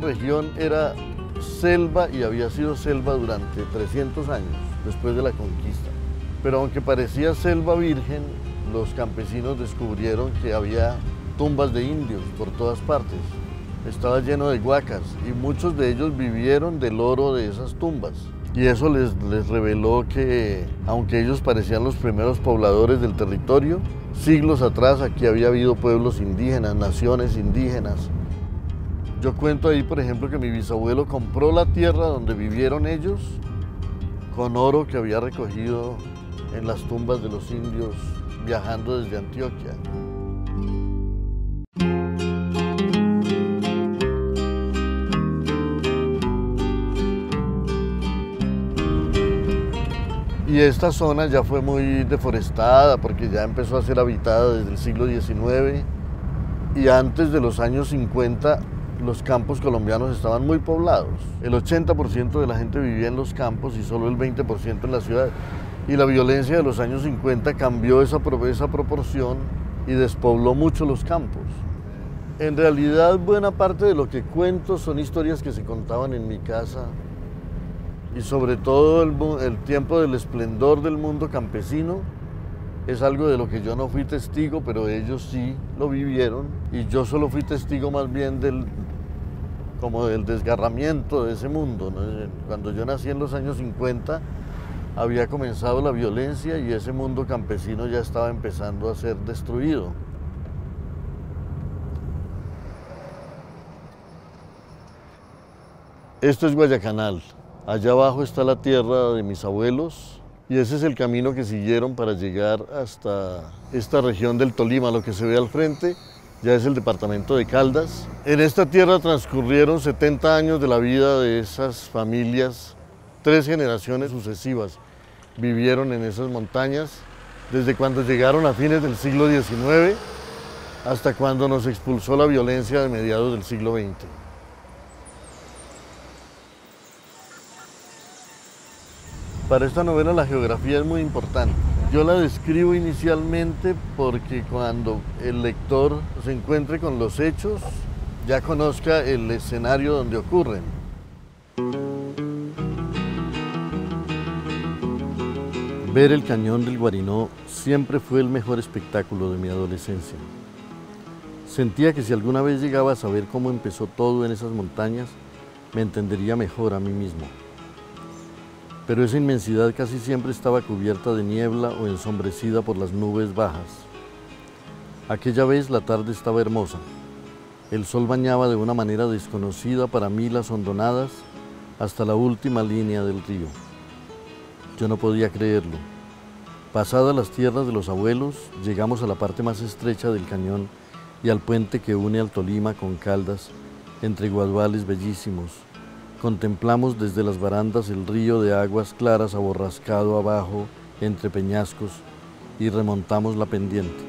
Región era selva y había sido selva durante 300 años después de la conquista. Pero aunque parecía selva virgen, los campesinos descubrieron que había tumbas de indios por todas partes. Estaba lleno de huacas y muchos de ellos vivieron del oro de esas tumbas. Y eso les, les reveló que, aunque ellos parecían los primeros pobladores del territorio, siglos atrás aquí había habido pueblos indígenas, naciones indígenas. Yo cuento ahí, por ejemplo, que mi bisabuelo compró la tierra donde vivieron ellos con oro que había recogido en las tumbas de los indios viajando desde Antioquia. Y esta zona ya fue muy deforestada porque ya empezó a ser habitada desde el siglo XIX y antes de los años 50 los campos colombianos estaban muy poblados. El 80% de la gente vivía en los campos y solo el 20% en la ciudad. Y la violencia de los años 50 cambió esa, esa proporción y despobló mucho los campos. En realidad buena parte de lo que cuento son historias que se contaban en mi casa y sobre todo el, el tiempo del esplendor del mundo campesino es algo de lo que yo no fui testigo, pero ellos sí lo vivieron y yo solo fui testigo más bien del como del desgarramiento de ese mundo. Cuando yo nací en los años 50 había comenzado la violencia y ese mundo campesino ya estaba empezando a ser destruido. Esto es Guayacanal. Allá abajo está la tierra de mis abuelos y ese es el camino que siguieron para llegar hasta esta región del Tolima, lo que se ve al frente ya es el departamento de Caldas. En esta tierra transcurrieron 70 años de la vida de esas familias, tres generaciones sucesivas vivieron en esas montañas, desde cuando llegaron a fines del siglo XIX hasta cuando nos expulsó la violencia de mediados del siglo XX. Para esta novela la geografía es muy importante. Yo la describo inicialmente porque cuando el lector se encuentre con los hechos, ya conozca el escenario donde ocurren. Ver el cañón del Guarinó siempre fue el mejor espectáculo de mi adolescencia. Sentía que si alguna vez llegaba a saber cómo empezó todo en esas montañas, me entendería mejor a mí mismo pero esa inmensidad casi siempre estaba cubierta de niebla o ensombrecida por las nubes bajas. Aquella vez la tarde estaba hermosa. El sol bañaba de una manera desconocida para mí las hondonadas hasta la última línea del río. Yo no podía creerlo. Pasadas las tierras de los abuelos, llegamos a la parte más estrecha del cañón y al puente que une al Tolima con Caldas, entre guaduales bellísimos, Contemplamos desde las barandas el río de aguas claras aborrascado abajo entre peñascos y remontamos la pendiente.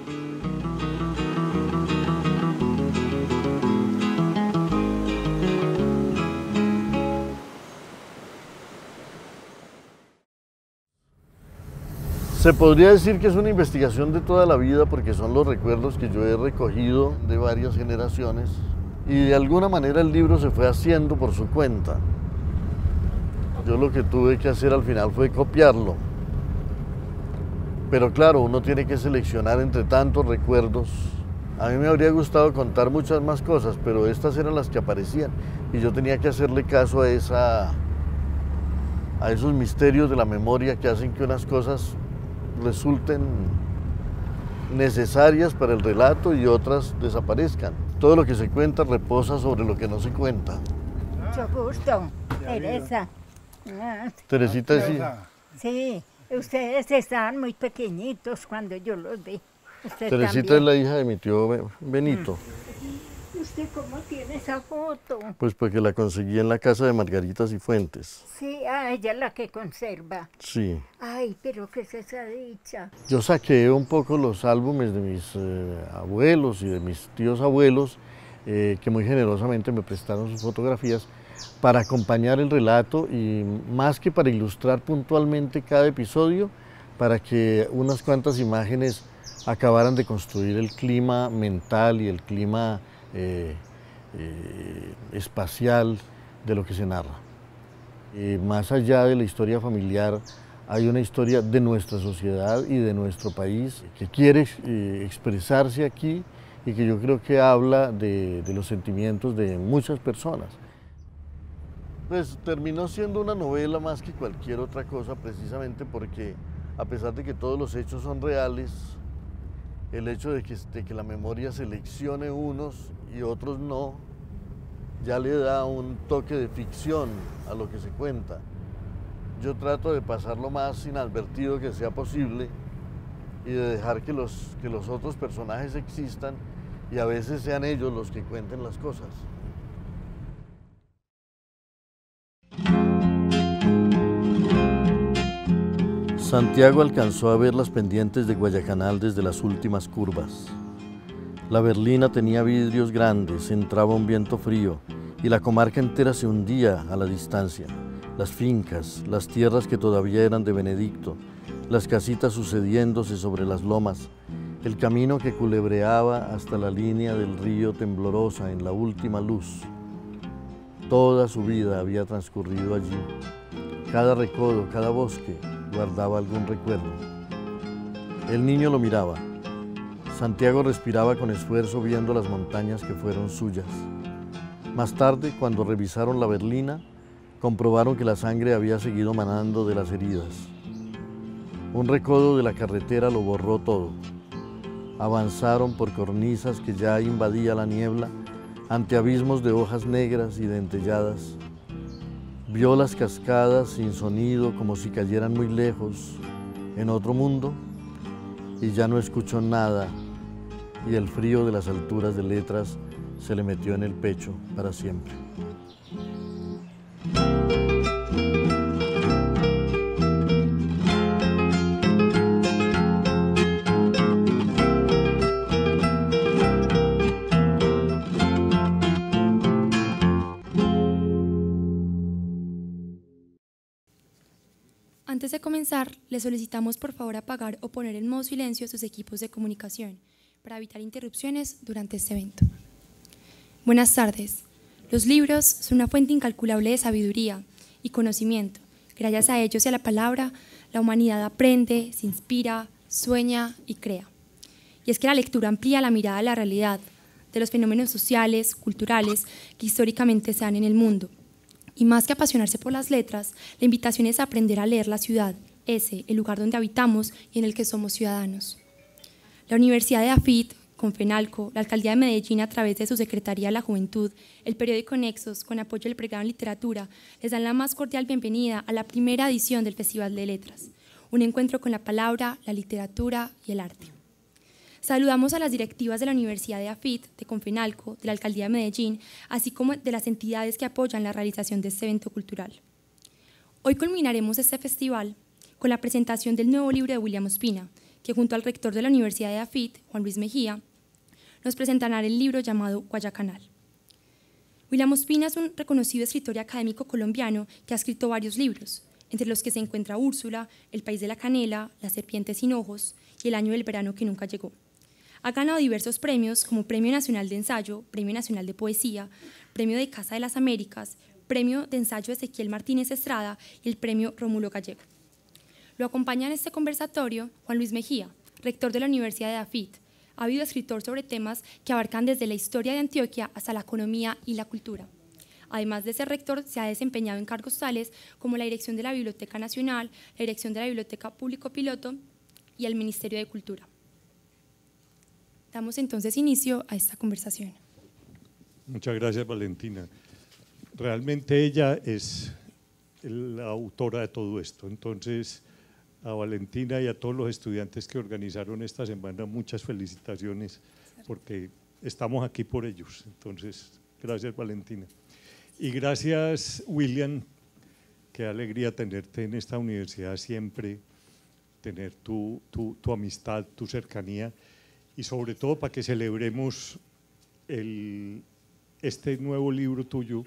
Se podría decir que es una investigación de toda la vida porque son los recuerdos que yo he recogido de varias generaciones y de alguna manera el libro se fue haciendo por su cuenta. Yo lo que tuve que hacer al final fue copiarlo. Pero claro, uno tiene que seleccionar entre tantos recuerdos. A mí me habría gustado contar muchas más cosas, pero estas eran las que aparecían. Y yo tenía que hacerle caso a, esa, a esos misterios de la memoria que hacen que unas cosas resulten necesarias para el relato y otras desaparezcan. Todo lo que se cuenta reposa sobre lo que no se cuenta. Mucho gusto, Teresa. Ah, Teresita, sí. Sí, ustedes estaban muy pequeñitos cuando yo los vi. Teresita es la hija de mi tío Benito. Mm. ¿Usted cómo tiene esa foto? Pues porque la conseguí en la casa de Margaritas y Fuentes. Sí, ah, ella es la que conserva. Sí. Ay, pero qué es esa dicha. Yo saqué un poco los álbumes de mis eh, abuelos y de mis tíos abuelos, eh, que muy generosamente me prestaron sus fotografías para acompañar el relato y más que para ilustrar puntualmente cada episodio, para que unas cuantas imágenes acabaran de construir el clima mental y el clima eh, eh, espacial de lo que se narra. Eh, más allá de la historia familiar, hay una historia de nuestra sociedad y de nuestro país que quiere eh, expresarse aquí y que yo creo que habla de, de los sentimientos de muchas personas. Pues terminó siendo una novela más que cualquier otra cosa, precisamente porque a pesar de que todos los hechos son reales, el hecho de que, de que la memoria seleccione unos y otros no, ya le da un toque de ficción a lo que se cuenta. Yo trato de pasar lo más inadvertido que sea posible y de dejar que los, que los otros personajes existan y a veces sean ellos los que cuenten las cosas. Santiago alcanzó a ver las pendientes de Guayacanal desde las últimas curvas. La berlina tenía vidrios grandes, entraba un viento frío y la comarca entera se hundía a la distancia. Las fincas, las tierras que todavía eran de Benedicto, las casitas sucediéndose sobre las lomas, el camino que culebreaba hasta la línea del río temblorosa en la última luz. Toda su vida había transcurrido allí. Cada recodo, cada bosque guardaba algún recuerdo. El niño lo miraba Santiago respiraba con esfuerzo viendo las montañas que fueron suyas. Más tarde, cuando revisaron la berlina, comprobaron que la sangre había seguido manando de las heridas. Un recodo de la carretera lo borró todo. Avanzaron por cornisas que ya invadía la niebla, ante abismos de hojas negras y dentelladas. Vio las cascadas sin sonido como si cayeran muy lejos, en otro mundo, y ya no escuchó nada y el frío de las alturas de letras se le metió en el pecho para siempre. Comenzar, le solicitamos por favor apagar o poner en modo silencio sus equipos de comunicación para evitar interrupciones durante este evento. Buenas tardes. Los libros son una fuente incalculable de sabiduría y conocimiento. Gracias a ellos y a la palabra, la humanidad aprende, se inspira, sueña y crea. Y es que la lectura amplía la mirada de la realidad, de los fenómenos sociales, culturales que históricamente se dan en el mundo. Y más que apasionarse por las letras, la invitación es a aprender a leer la ciudad, ese, el lugar donde habitamos y en el que somos ciudadanos. La Universidad de AFIT, Confenalco, la Alcaldía de Medellín a través de su Secretaría de la Juventud, el periódico Nexos, con apoyo del Pregrado en Literatura, les dan la más cordial bienvenida a la primera edición del Festival de Letras, un encuentro con la palabra, la literatura y el arte. Saludamos a las directivas de la Universidad de AFIT, de Confenalco, de la Alcaldía de Medellín, así como de las entidades que apoyan la realización de este evento cultural. Hoy culminaremos este festival con la presentación del nuevo libro de William Ospina, que junto al rector de la Universidad de AFIT, Juan Luis Mejía, nos presentará el libro llamado Guayacanal. William Ospina es un reconocido escritor y académico colombiano que ha escrito varios libros, entre los que se encuentra Úrsula, El país de la canela, La serpiente sin ojos y El año del verano que nunca llegó. Ha ganado diversos premios como Premio Nacional de Ensayo, Premio Nacional de Poesía, Premio de Casa de las Américas, Premio de Ensayo Ezequiel Martínez Estrada y el Premio Rómulo Gallego. Lo acompaña en este conversatorio Juan Luis Mejía, rector de la Universidad de AFIT, ha habido escritor sobre temas que abarcan desde la historia de Antioquia hasta la economía y la cultura. Además de ser rector, se ha desempeñado en cargos tales como la dirección de la Biblioteca Nacional, la dirección de la Biblioteca Público Piloto y el Ministerio de Cultura. Damos entonces inicio a esta conversación. Muchas gracias, Valentina. Realmente ella es la autora de todo esto. Entonces, a Valentina y a todos los estudiantes que organizaron esta semana muchas felicitaciones porque estamos aquí por ellos. Entonces, gracias Valentina. Y gracias William, qué alegría tenerte en esta universidad siempre, tener tu, tu, tu amistad, tu cercanía y sobre todo para que celebremos el, este nuevo libro tuyo,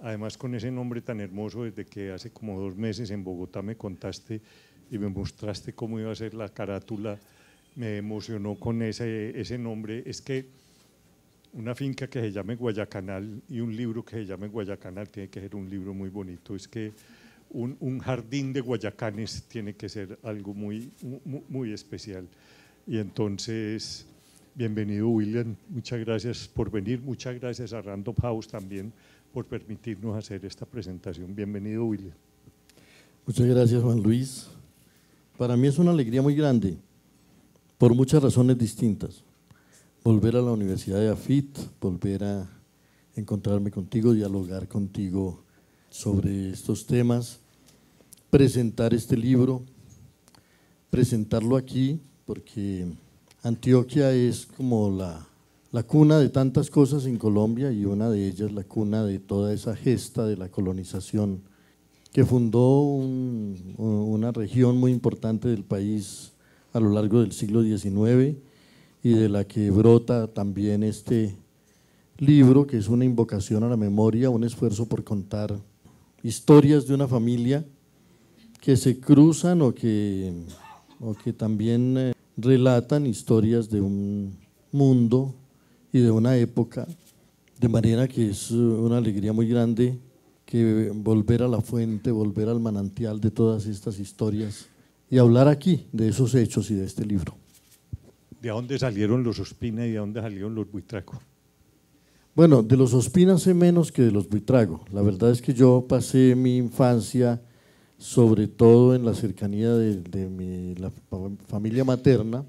además con ese nombre tan hermoso desde que hace como dos meses en Bogotá me contaste y me mostraste cómo iba a ser la carátula, me emocionó con ese, ese nombre. Es que una finca que se llame Guayacanal y un libro que se llame Guayacanal tiene que ser un libro muy bonito. Es que un, jardín de Guayacanes tiene que ser algo muy, muy, muy especial. Y entonces, bienvenido William, muchas gracias por venir, muchas gracias a Random House también por permitirnos hacer esta presentación. Bienvenido William. Muchas gracias Juan Luis. Para mí es una alegría muy grande, por muchas razones distintas. Volver a la Universidad de AFIT, volver a encontrarme contigo, dialogar contigo sobre estos temas, presentar este libro, presentarlo aquí, porque Antioquia es como la, la cuna de tantas cosas en Colombia y una de ellas la cuna de toda esa gesta de la colonización que fundó una región muy importante del país a lo largo del siglo XIX y de la que brota también este libro, que es una invocación a la memoria, un esfuerzo por contar historias de una familia que se cruzan o que, o que también eh, relatan historias de un mundo y de una época, de manera que es una alegría muy grande que volver a la fuente, volver al manantial de todas estas historias y hablar aquí de esos hechos y de este libro. ¿De dónde salieron los Ospina y de dónde salieron los Buitrago? Bueno, de los Ospina sé menos que de los Buitrago. La verdad es que yo pasé mi infancia sobre todo en la cercanía de, mi la familia materna,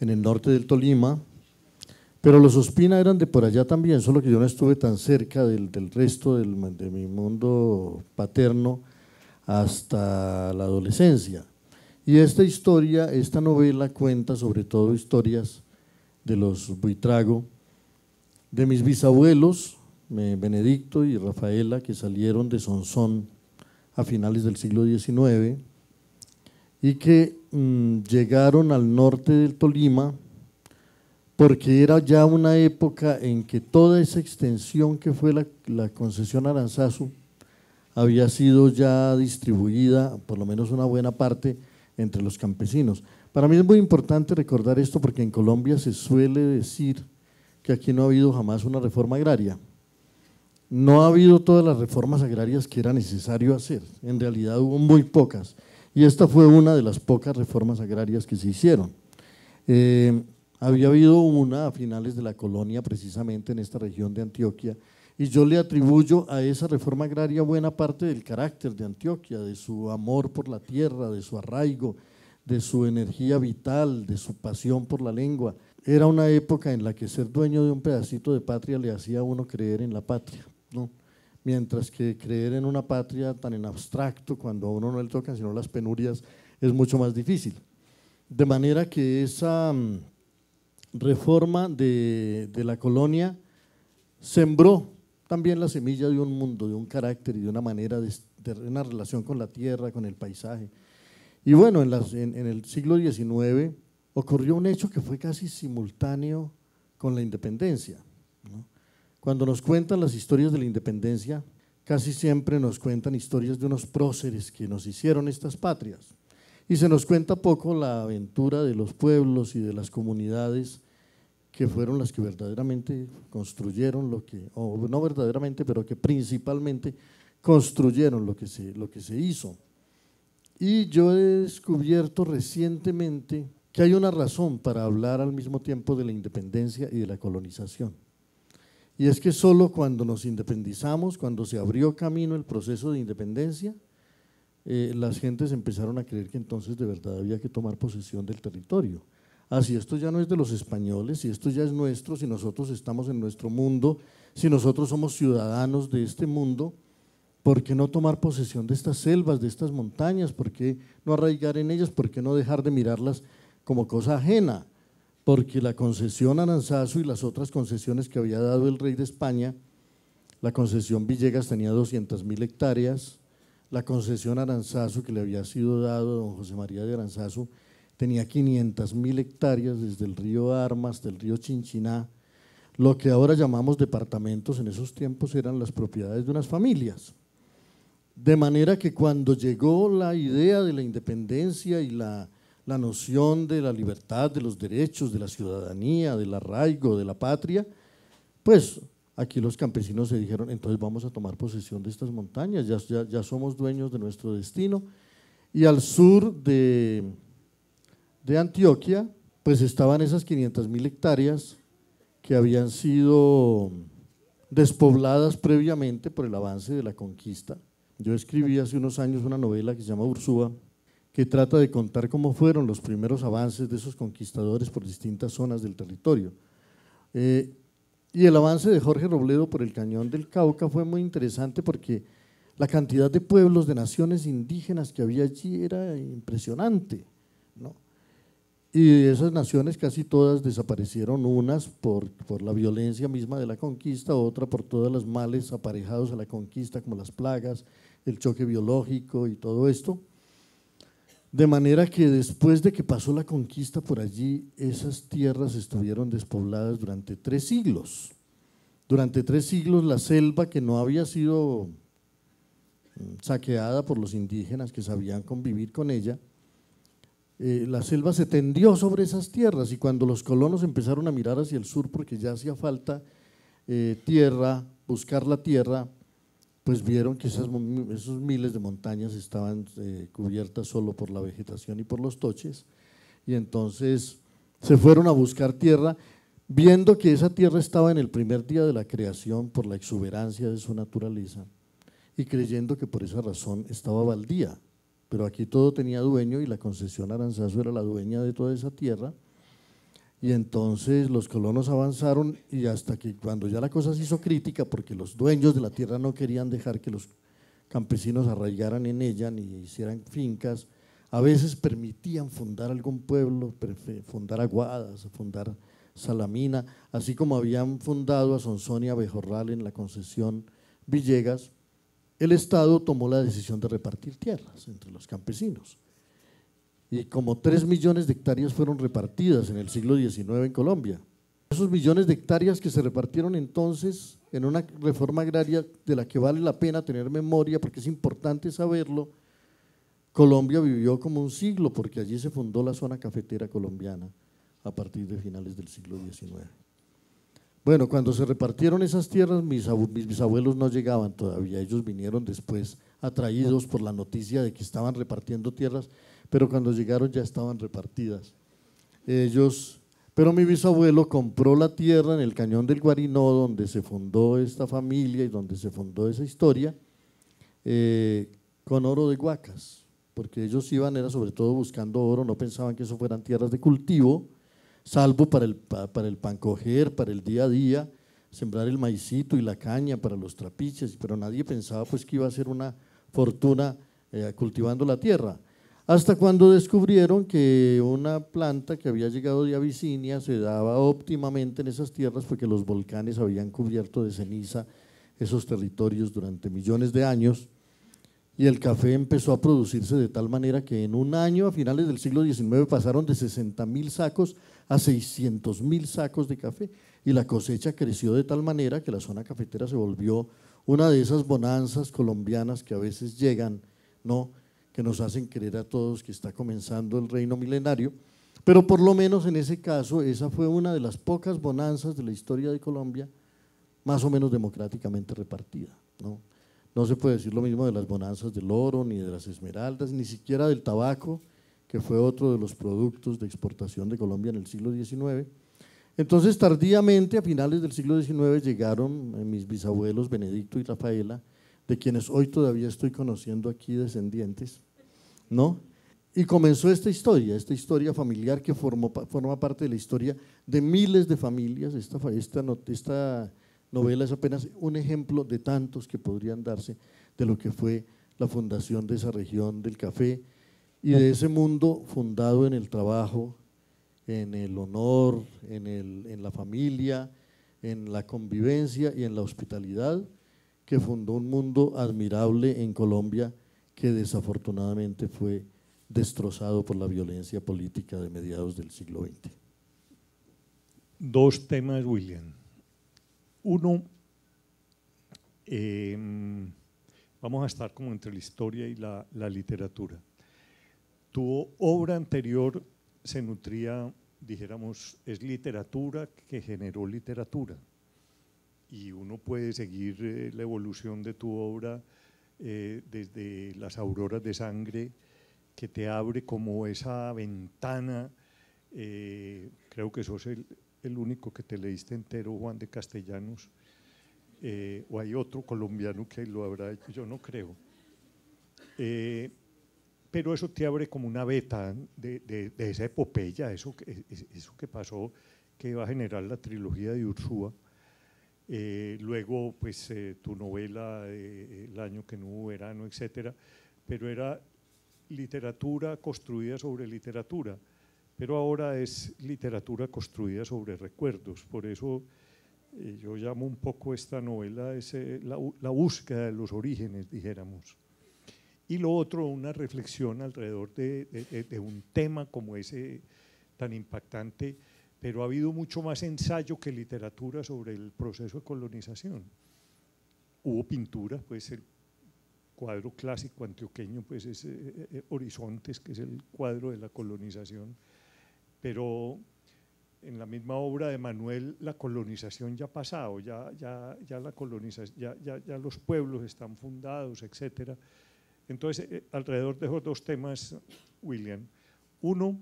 en el norte del Tolima, pero los Ospina eran de por allá también, solo que yo no estuve tan cerca del, resto de mi mundo paterno hasta la adolescencia. Y esta historia, esta novela cuenta sobre todo historias de los Buitrago, de mis bisabuelos, Benedicto y Rafaela, que salieron de Sonsón a finales del siglo XIX y que mm, llegaron al norte del Tolima porque era ya una época en que toda esa extensión que fue la, la concesión Aranzazu había sido ya distribuida, por lo menos una buena parte, entre los campesinos. Para mí es muy importante recordar esto porque en Colombia se suele decir que aquí no ha habido jamás una reforma agraria. No ha habido todas las reformas agrarias que era necesario hacer, en realidad hubo muy pocas, y esta fue una de las pocas reformas agrarias que se hicieron. Eh, había habido una a finales de la colonia, precisamente en esta región de Antioquia, y yo le atribuyo a esa reforma agraria buena parte del carácter de Antioquia, de su amor por la tierra, de su arraigo, de su energía vital, de su pasión por la lengua. Era una época en la que ser dueño de un pedacito de patria le hacía a uno creer en la patria, ¿no? mientras que creer en una patria tan en abstracto, cuando a uno no le tocan sino las penurias, es mucho más difícil. De manera que esa mm, reforma de, de la colonia sembró también la semilla de un mundo, de un carácter y de una manera de, una relación con la tierra, con el paisaje. Y bueno, en, el siglo XIX ocurrió un hecho que fue casi simultáneo con la independencia. Cuando nos cuentan las historias de la independencia, casi siempre nos cuentan historias de unos próceres que nos hicieron estas patrias. Y se nos cuenta poco la aventura de los pueblos y de las comunidades que fueron las que verdaderamente construyeron lo que, o no verdaderamente, pero que principalmente construyeron lo que se, lo que se hizo. Y yo he descubierto recientemente que hay una razón para hablar al mismo tiempo de la independencia y de la colonización. Y es que solo cuando nos independizamos, cuando se abrió camino el proceso de independencia, eh, las gentes empezaron a creer que entonces de verdad había que tomar posesión del territorio ah, esto ya no es de los españoles, si esto ya es nuestro, si nosotros estamos en nuestro mundo, si nosotros somos ciudadanos de este mundo, ¿por qué no tomar posesión de estas selvas, de estas montañas? ¿Por qué no arraigar en ellas? ¿Por qué no dejar de mirarlas como cosa ajena? Porque la concesión Aranzazu y las otras concesiones que había dado el rey de España, la concesión Villegas tenía 200 mil hectáreas, la concesión Aranzazu que le había sido dado a don José María de Aranzazu tenía 500 mil hectáreas desde el río Armas, del río Chinchiná. Lo que ahora llamamos departamentos en esos tiempos eran las propiedades de unas familias. De manera que cuando llegó la idea de la independencia y la, la noción de la libertad, de los derechos, de la ciudadanía, del arraigo, de la patria, pues aquí los campesinos se dijeron, entonces vamos a tomar posesión de estas montañas, ya, ya, somos dueños de nuestro destino. Y al sur de, de Antioquia, pues estaban esas 500 mil hectáreas que habían sido despobladas previamente por el avance de la conquista. Yo escribí hace unos años una novela que se llama Ursúa, que trata de contar cómo fueron los primeros avances de esos conquistadores por distintas zonas del territorio. Eh, y el avance de Jorge Robledo por el cañón del Cauca fue muy interesante porque la cantidad de pueblos, de naciones indígenas que había allí era impresionante. ¿no? Y esas naciones casi todas desaparecieron, unas por, por la violencia misma de la conquista, otra por todos los males aparejados a la conquista, como las plagas, el choque biológico y todo esto. De manera que después de que pasó la conquista por allí, esas tierras estuvieron despobladas durante tres siglos. Durante tres siglos la selva que no había sido mm, saqueada por los indígenas que sabían convivir con ella, eh, la selva se tendió sobre esas tierras y cuando los colonos empezaron a mirar hacia el sur porque ya hacía falta eh, tierra, buscar la tierra, pues vieron que esos miles de montañas estaban eh, cubiertas solo por la vegetación y por los toches, y entonces se fueron a buscar tierra, viendo que esa tierra estaba en el primer día de la creación por la exuberancia de su naturaleza, y creyendo que por esa razón estaba baldía, pero aquí todo tenía dueño y la concesión Aranzazo era la dueña de toda esa tierra, y entonces los colonos avanzaron y hasta que cuando ya la cosa se hizo crítica, porque los dueños de la tierra no querían dejar que los campesinos arraigaran en ella ni hicieran fincas, a veces permitían fundar algún pueblo, fundar Aguadas, fundar Salamina, así como habían fundado a Sonsonia Bejorral en la concesión Villegas, el Estado tomó la decisión de repartir tierras entre los campesinos y como 3 millones de hectáreas fueron repartidas en el siglo XIX en Colombia. Esos millones de hectáreas que se repartieron entonces en una reforma agraria de la que vale la pena tener memoria porque es importante saberlo, Colombia vivió como un siglo porque allí se fundó la zona cafetera colombiana a partir de finales del siglo XIX. Bueno, cuando se repartieron esas tierras, mis, bisabuelos no llegaban todavía, ellos vinieron después atraídos por la noticia de que estaban repartiendo tierras pero cuando llegaron ya estaban repartidas. Ellos, pero mi bisabuelo compró la tierra en el cañón del Guarinó, donde se fundó esta familia y donde se fundó esa historia, eh, con oro de guacas, porque ellos iban, era sobre todo buscando oro, no pensaban que eso fueran tierras de cultivo, salvo para el, para el pan coger, para el día a día, sembrar el maicito y la caña para los trapiches, pero nadie pensaba pues que iba a ser una fortuna eh, cultivando la tierra. Hasta cuando descubrieron que una planta que había llegado de Abisinia se daba óptimamente en esas tierras porque los volcanes habían cubierto de ceniza esos territorios durante millones de años y el café empezó a producirse de tal manera que en un año, a finales del siglo XIX, pasaron de 60 mil sacos a 600 mil sacos de café y la cosecha creció de tal manera que la zona cafetera se volvió una de esas bonanzas colombianas que a veces llegan, ¿no?, que nos hacen creer a todos que está comenzando el reino milenario, pero por lo menos en ese caso esa fue una de las pocas bonanzas de la historia de Colombia más o menos democráticamente repartida. ¿no? No se puede decir lo mismo de las bonanzas del oro, ni de las esmeraldas, ni siquiera del tabaco, que fue otro de los productos de exportación de Colombia en el siglo XIX. Entonces, tardíamente, a finales del siglo XIX, llegaron eh, mis bisabuelos Benedicto y Rafaela, de quienes hoy todavía estoy conociendo aquí descendientes, ¿no? Y comenzó esta historia, esta historia familiar que formó, forma parte de la historia de miles de familias. Esta, esta, esta novela es apenas un ejemplo de tantos que podrían darse de lo que fue la fundación de esa región del café y de ese mundo fundado en el trabajo, en el honor, en, el, en la familia, en la convivencia y en la hospitalidad, que fundó un mundo admirable en Colombia que desafortunadamente fue destrozado por la violencia política de mediados del siglo XX. Dos temas, William. Uno, em, vamos a estar como entre la historia y la, literatura. Tu obra anterior se nutría, dijéramos, es literatura que generó literatura. y uno puede seguir eh, la evolución de tu obra eh, desde las auroras de sangre, que te abre como esa ventana. Eh, creo que sos el, el, único que te leíste entero, Juan de Castellanos, o hay otro colombiano que lo habrá hecho, yo no creo. pero eso te abre como una beta de, de, de esa epopeya, eso, eso que pasó, que va a generar la trilogía de Ursúa. Eh, luego, pues eh, tu novela, eh, El año que no hubo verano, etcétera, pero era literatura construida sobre literatura, pero ahora es literatura construida sobre recuerdos, por eso yo llamo un poco esta novela es, la, búsqueda de los orígenes, dijéramos. Y lo otro, una reflexión alrededor de, de un tema como ese tan impactante, pero ha habido mucho más ensayo que literatura sobre el proceso de colonización. Hubo pintura, pues el cuadro clásico antioqueño pues es eh, eh, Horizontes, que es el cuadro de la colonización, pero en la misma obra de Manuel la colonización ya ha pasado, ya, ya, ya, la colonización, ya, ya, ya los pueblos están fundados, etc. Entonces, eh, alrededor de esos dos temas, William, uno,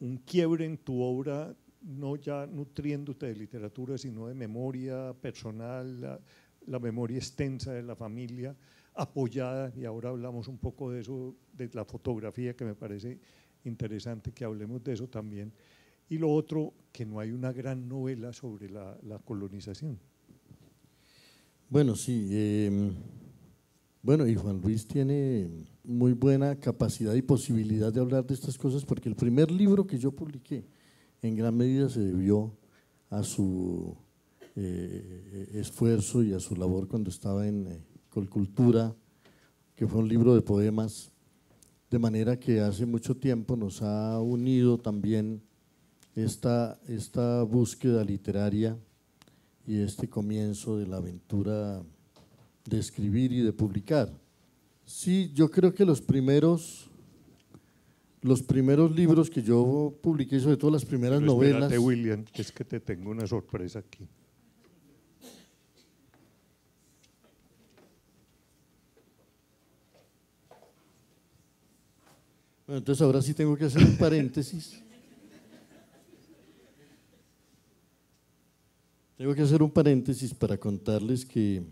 un quiebre en tu obra, no ya nutriéndote de literatura, sino de memoria personal, la, memoria extensa de la familia, apoyada, y ahora hablamos un poco de eso, de la fotografía, que me parece interesante que hablemos de eso también. Y lo otro, que no hay una gran novela sobre la, colonización. Bueno, sí. Em, bueno, y Juan Luis tiene muy buena capacidad y posibilidad de hablar de estas cosas porque el primer libro que yo publiqué en gran medida se debió a su eh, esfuerzo y a su labor cuando estaba en eh, Colcultura, que fue un libro de poemas, de manera que hace mucho tiempo nos ha unido también esta, esta búsqueda literaria y este comienzo de la aventura de escribir y de publicar. Sí, yo creo que los primeros, los primeros libros que yo publiqué, sobre todo las primeras Pero novelas. William, es que te tengo una sorpresa aquí. Bueno, entonces ahora sí tengo que hacer un paréntesis. Tengo que hacer un paréntesis para contarles que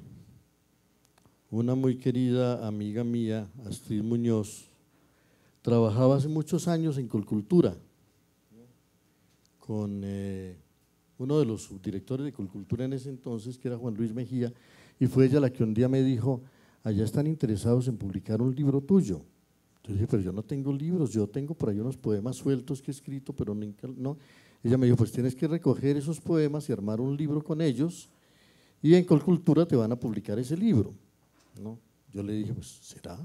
una muy querida amiga mía, Astrid Muñoz, trabajaba hace muchos años en Colcultura con eh, uno de los subdirectores de Colcultura en ese entonces, que era Juan Luis Mejía, y fue ella la que un día me dijo, allá están interesados en publicar un libro tuyo. Entonces dije, pero yo no tengo libros, yo tengo por ahí unos poemas sueltos que he escrito, pero nunca, no. Ella me dijo, pues tienes que recoger esos poemas y armar un libro con ellos, y en Colcultura te van a publicar ese libro. ¿no? Yo le dije, pues, ¿será?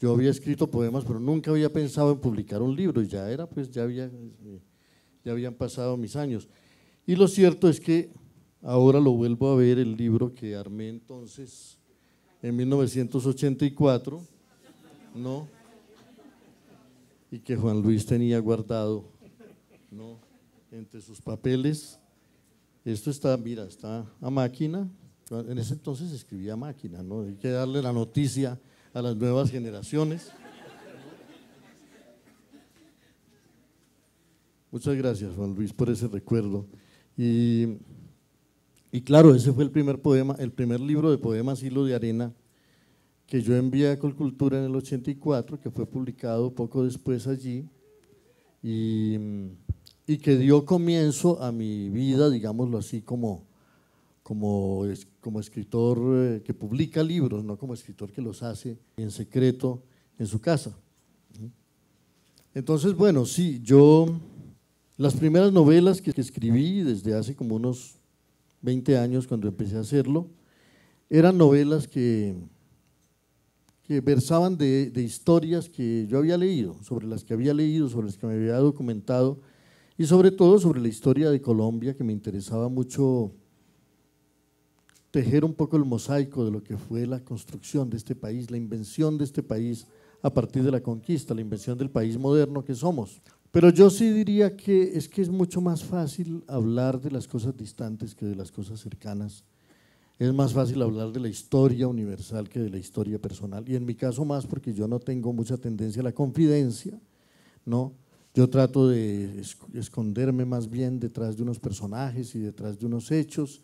yo, había escrito poemas, pero nunca había pensado en publicar un libro, ya era, pues, ya, había, eh, ya habían pasado mis años. Y lo cierto es que ahora lo vuelvo a ver, el libro que armé entonces en 1984, ¿no? Y que Juan Luis tenía guardado. Entre sus papeles. Esto está, mira, está a máquina, en ese entonces escribía máquina, ¿no? Hay que darle la noticia a las nuevas generaciones. Muchas gracias, Juan Luis, por ese recuerdo. Y, y, claro, ese fue el primer poema, el primer libro de poemas Hilo de Arena que yo envié a Colcultura en el 84, que fue publicado poco después allí, y, que dio comienzo a mi vida, digámoslo así, como, como, como escritor eh, que publica libros, no como escritor que los hace en secreto en su casa. Entonces, bueno, sí, yo las primeras novelas que, escribí desde hace como unos 20 años cuando empecé a hacerlo, eran novelas que, que versaban de, de, historias que yo había leído, sobre las que había leído, sobre las que me había documentado, y sobre todo sobre la historia de Colombia, que me interesaba mucho tejer un poco el mosaico de lo que fue la construcción de este país, la invención de este país a partir de la conquista, la invención del país moderno que somos. Pero yo sí diría que es que es mucho más fácil hablar de las cosas distantes que de las cosas cercanas. Es más fácil hablar de la historia universal que de la historia personal. Y en mi caso más porque yo no tengo mucha tendencia a la confidencia, ¿no? Yo trato de esconderme más bien detrás de unos personajes y detrás de unos hechos.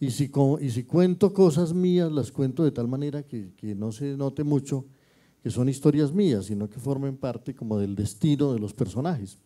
Y si, y si cuento cosas mías, las cuento de tal manera que, que no se note mucho que son historias mías, sino que formen parte como del destino de los personajes.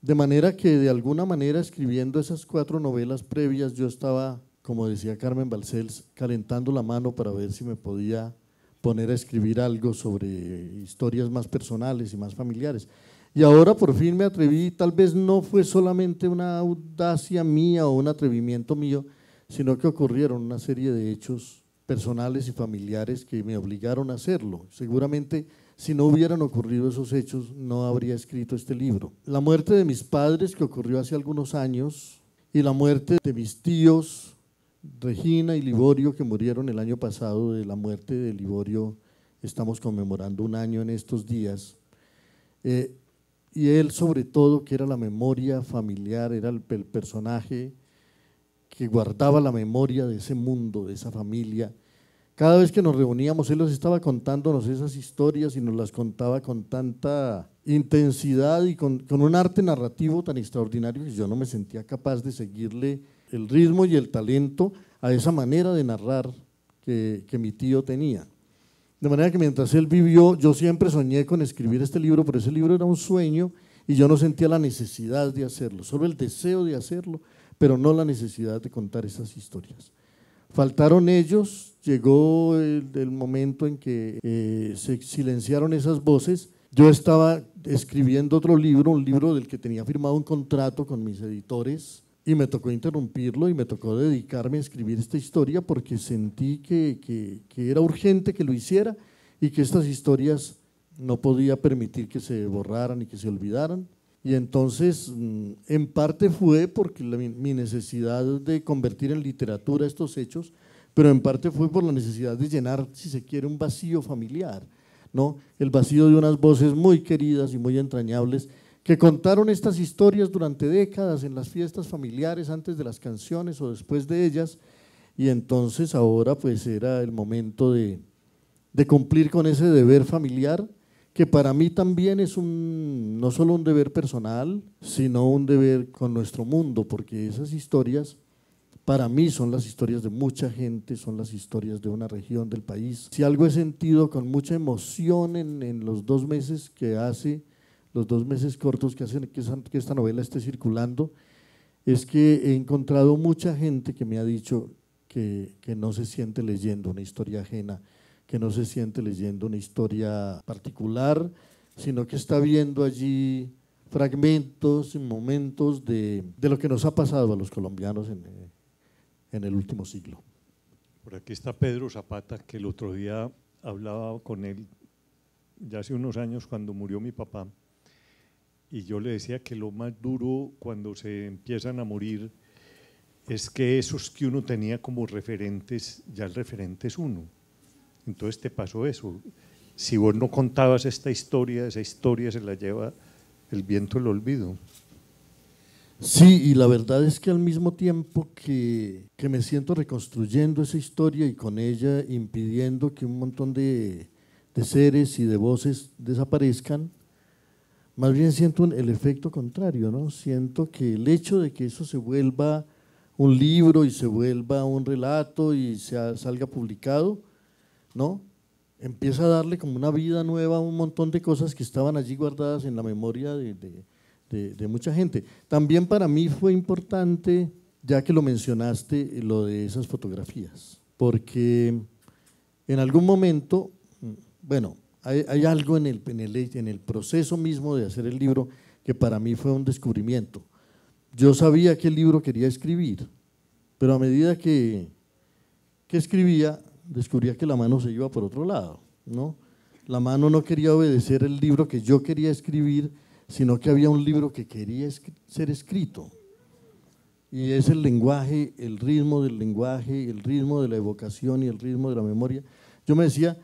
De manera que de alguna manera escribiendo esas cuatro novelas previas yo estaba, como decía Carmen Balcells, calentando la mano para ver si me podía poner a escribir algo sobre historias más personales y más familiares. Y ahora por fin me atreví, tal vez no fue solamente una audacia mía o un atrevimiento mío, sino que ocurrieron una serie de hechos personales y familiares que me obligaron a hacerlo. Seguramente si no hubieran ocurrido esos hechos no habría escrito este libro. La muerte de mis padres que ocurrió hace algunos años y la muerte de mis tíos Regina y Liborio que murieron el año pasado, de la muerte de Liborio estamos conmemorando un año en estos días. Eh, y él sobre todo, que era la memoria familiar, era el personaje que guardaba la memoria de ese mundo, de esa familia. Cada vez que nos reuníamos, él nos estaba contándonos esas historias y nos las contaba con tanta intensidad y con, un arte narrativo tan extraordinario que yo no me sentía capaz de seguirle el ritmo y el talento a esa manera de narrar que, que mi tío tenía. De manera que mientras él vivió, yo siempre soñé con escribir este libro, pero ese libro era un sueño y yo no sentía la necesidad de hacerlo, solo el deseo de hacerlo, pero no la necesidad de contar esas historias. Faltaron ellos, llegó el, momento en que eh, se silenciaron esas voces. Yo estaba escribiendo otro libro, un libro del que tenía firmado un contrato con mis editores, y me tocó interrumpirlo y me tocó dedicarme a escribir esta historia porque sentí que, que, era urgente que lo hiciera y que estas historias no podía permitir que se borraran y que se olvidaran. Y entonces, mm, en parte fue porque mi necesidad de convertir en literatura estos hechos, pero en parte fue por la necesidad de llenar, si se quiere, un vacío familiar, ¿no? El vacío de unas voces muy queridas y muy entrañables que contaron estas historias durante décadas en las fiestas familiares, antes de las canciones o después de ellas, y entonces ahora pues era el momento de, cumplir con ese deber familiar que para mí también es un, no solo un deber personal, sino un deber con nuestro mundo, porque esas historias para mí son las historias de mucha gente, son las historias de una región del país. Si algo he sentido con mucha emoción en los dos meses que hace, los dos meses cortos que hacen que, que esta novela esté circulando, es que he encontrado mucha gente que me ha dicho que, que no se siente leyendo una historia ajena, que no se siente leyendo una historia particular, sino que está viendo allí fragmentos y momentos de, de, lo que nos ha pasado a los colombianos en, en el último siglo. Por aquí está Pedro Zapata, que el otro día hablaba con él ya hace unos años cuando murió mi papá, y yo le decía que lo más duro cuando se empiezan a morir es que esos que uno tenía como referentes, ya el referente es uno entonces te pasó eso. Si vos no contabas esta historia, esa historia se la lleva el viento del olvido. Sí, y la verdad es que al mismo tiempo que, que, me siento reconstruyendo esa historia y con ella impidiendo que un montón de, de seres y de voces desaparezcan, más bien siento el efecto contrario, ¿no? Siento que el hecho de que eso se vuelva un libro y se vuelva un relato y se, salga publicado, ¿no? Empieza a darle como una vida nueva a un montón de cosas que estaban allí guardadas en la memoria de, mucha gente. También para mí fue importante, ya que lo mencionaste, lo de esas fotografías, porque en algún momento, bueno, hay, algo en el, en, el, en el proceso mismo de hacer el libro que para mí fue un descubrimiento. Yo sabía el libro quería escribir, pero a medida que, que escribía, descubría que la mano se iba por otro lado, ¿no? La mano no quería obedecer el libro que yo quería escribir, sino que había un libro que quería ser escrito. Y es el lenguaje, el ritmo del lenguaje, el ritmo de la evocación y el ritmo de la memoria. Yo me decía,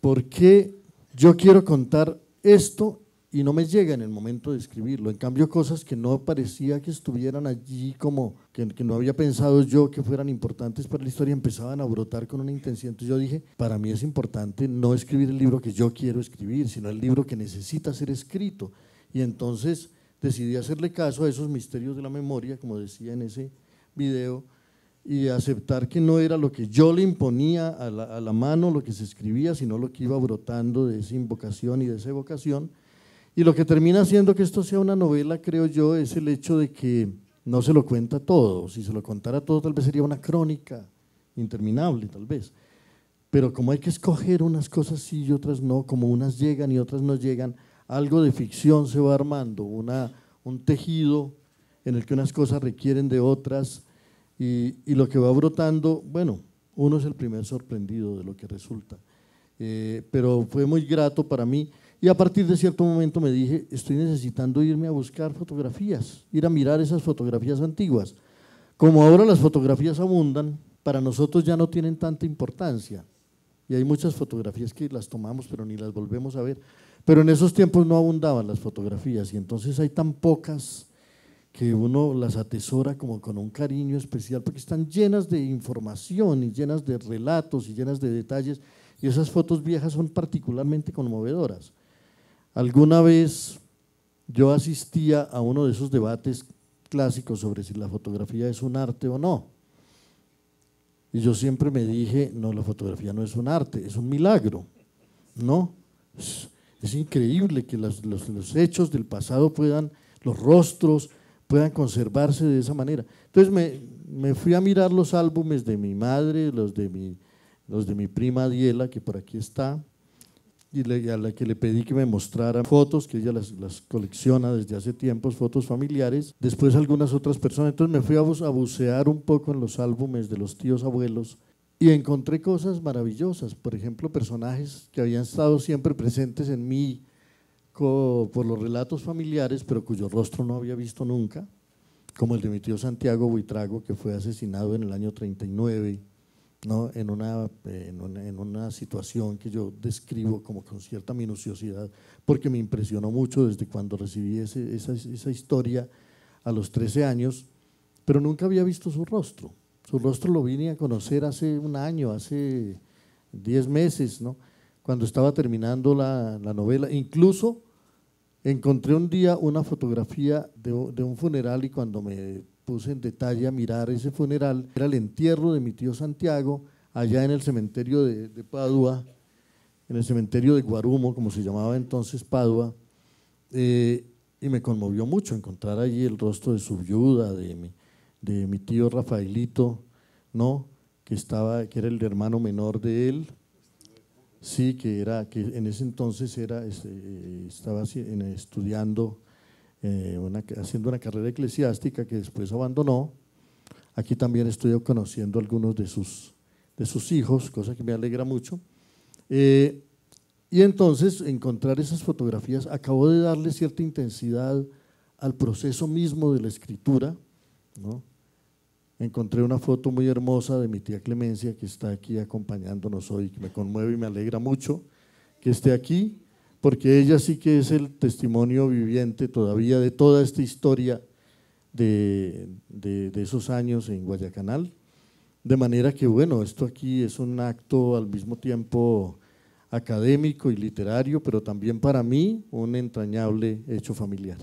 ¿por qué yo quiero contar esto y no me llega en el momento de escribirlo. En cambio, cosas que no parecía que estuvieran allí, como que, no había pensado yo que fueran importantes para la historia, empezaban a brotar con una intención. Entonces yo dije, para mí es importante no escribir el libro que yo quiero escribir, sino el libro que necesita ser escrito. Y entonces decidí hacerle caso a esos misterios de la memoria, como decía en ese video, y aceptar que no era lo que yo le imponía a la, a la mano, lo que se escribía, sino lo que iba brotando de esa invocación y de esa evocación y lo que termina haciendo que esto sea una novela, creo yo, es el hecho de que no se lo cuenta todo. Si se lo contara todo, tal vez sería una crónica interminable, tal vez. Pero como hay que escoger unas cosas sí y otras no, como unas llegan y otras no llegan, algo de ficción se va armando, una, un tejido en el que unas cosas requieren de otras y, y lo que va brotando, bueno, uno es el primer sorprendido de lo que resulta. Eh, pero fue muy grato para mí. Y a partir de cierto momento me dije, estoy necesitando irme a buscar fotografías, ir a mirar esas fotografías antiguas. Como ahora las fotografías abundan, para nosotros ya no tienen tanta importancia. Y hay muchas fotografías que las tomamos pero ni las volvemos a ver. Pero en esos tiempos no abundaban las fotografías y entonces hay tan pocas que uno las atesora como con un cariño especial porque están llenas de información y llenas de relatos y llenas de detalles y esas fotos viejas son particularmente conmovedoras. Alguna vez yo asistía a uno de esos debates clásicos sobre si la fotografía es un arte o no. Y yo siempre me dije, no, la fotografía no es un arte, es un milagro. No, es, increíble que los, los, hechos del pasado puedan, los rostros puedan conservarse de esa manera. Entonces me, me fui a mirar los álbumes de mi madre, los de mi, los de mi prima Diela, que por aquí está, y a la que le pedí que me mostrara fotos, que ella las, las, colecciona desde hace tiempos, fotos familiares, después algunas otras personas. Entonces me fui a, bucear un poco en los álbumes de los tíos abuelos y encontré cosas maravillosas, por ejemplo, personajes que habían estado siempre presentes en mí por los relatos familiares, pero cuyo rostro no había visto nunca, como el de mi tío Santiago Buitrago, que fue asesinado en el año 39 ¿no? en, una, en, una, situación que yo describo como con cierta minuciosidad, porque me impresionó mucho desde cuando recibí esa, esa, historia a los 13 años, pero nunca había visto su rostro. Su rostro lo vine a conocer hace un año, hace 10 meses, ¿no? cuando estaba terminando la, la novela. Incluso encontré un día una fotografía de, un funeral y cuando me puse en detalle a mirar ese funeral. Era el entierro de mi tío Santiago, allá en el cementerio de, Padua, en el cementerio de Guarumo, como se llamaba entonces Padua, eh, y me conmovió mucho encontrar allí el rostro de su viuda, de mi, de mi tío Rafaelito, ¿no? que, estaba, que era el hermano menor de él, sí, que, era, que en ese entonces era, este, estaba estudiando eh, haciendo una carrera eclesiástica que después abandonó. Aquí también estoy conociendo algunos de sus, de sus hijos, cosa que me alegra mucho. Eh, y entonces encontrar esas fotografías acabó de darle cierta intensidad al proceso mismo de la escritura. ¿no? Encontré una foto muy hermosa de mi tía Clemencia que está aquí acompañándonos hoy, que me conmueve y me alegra mucho que esté aquí porque ella sí que es el testimonio viviente todavía de toda esta historia de, esos años en Guayacanal. De manera que, bueno, esto aquí es un acto al mismo tiempo académico y literario, pero también para mí un entrañable hecho familiar.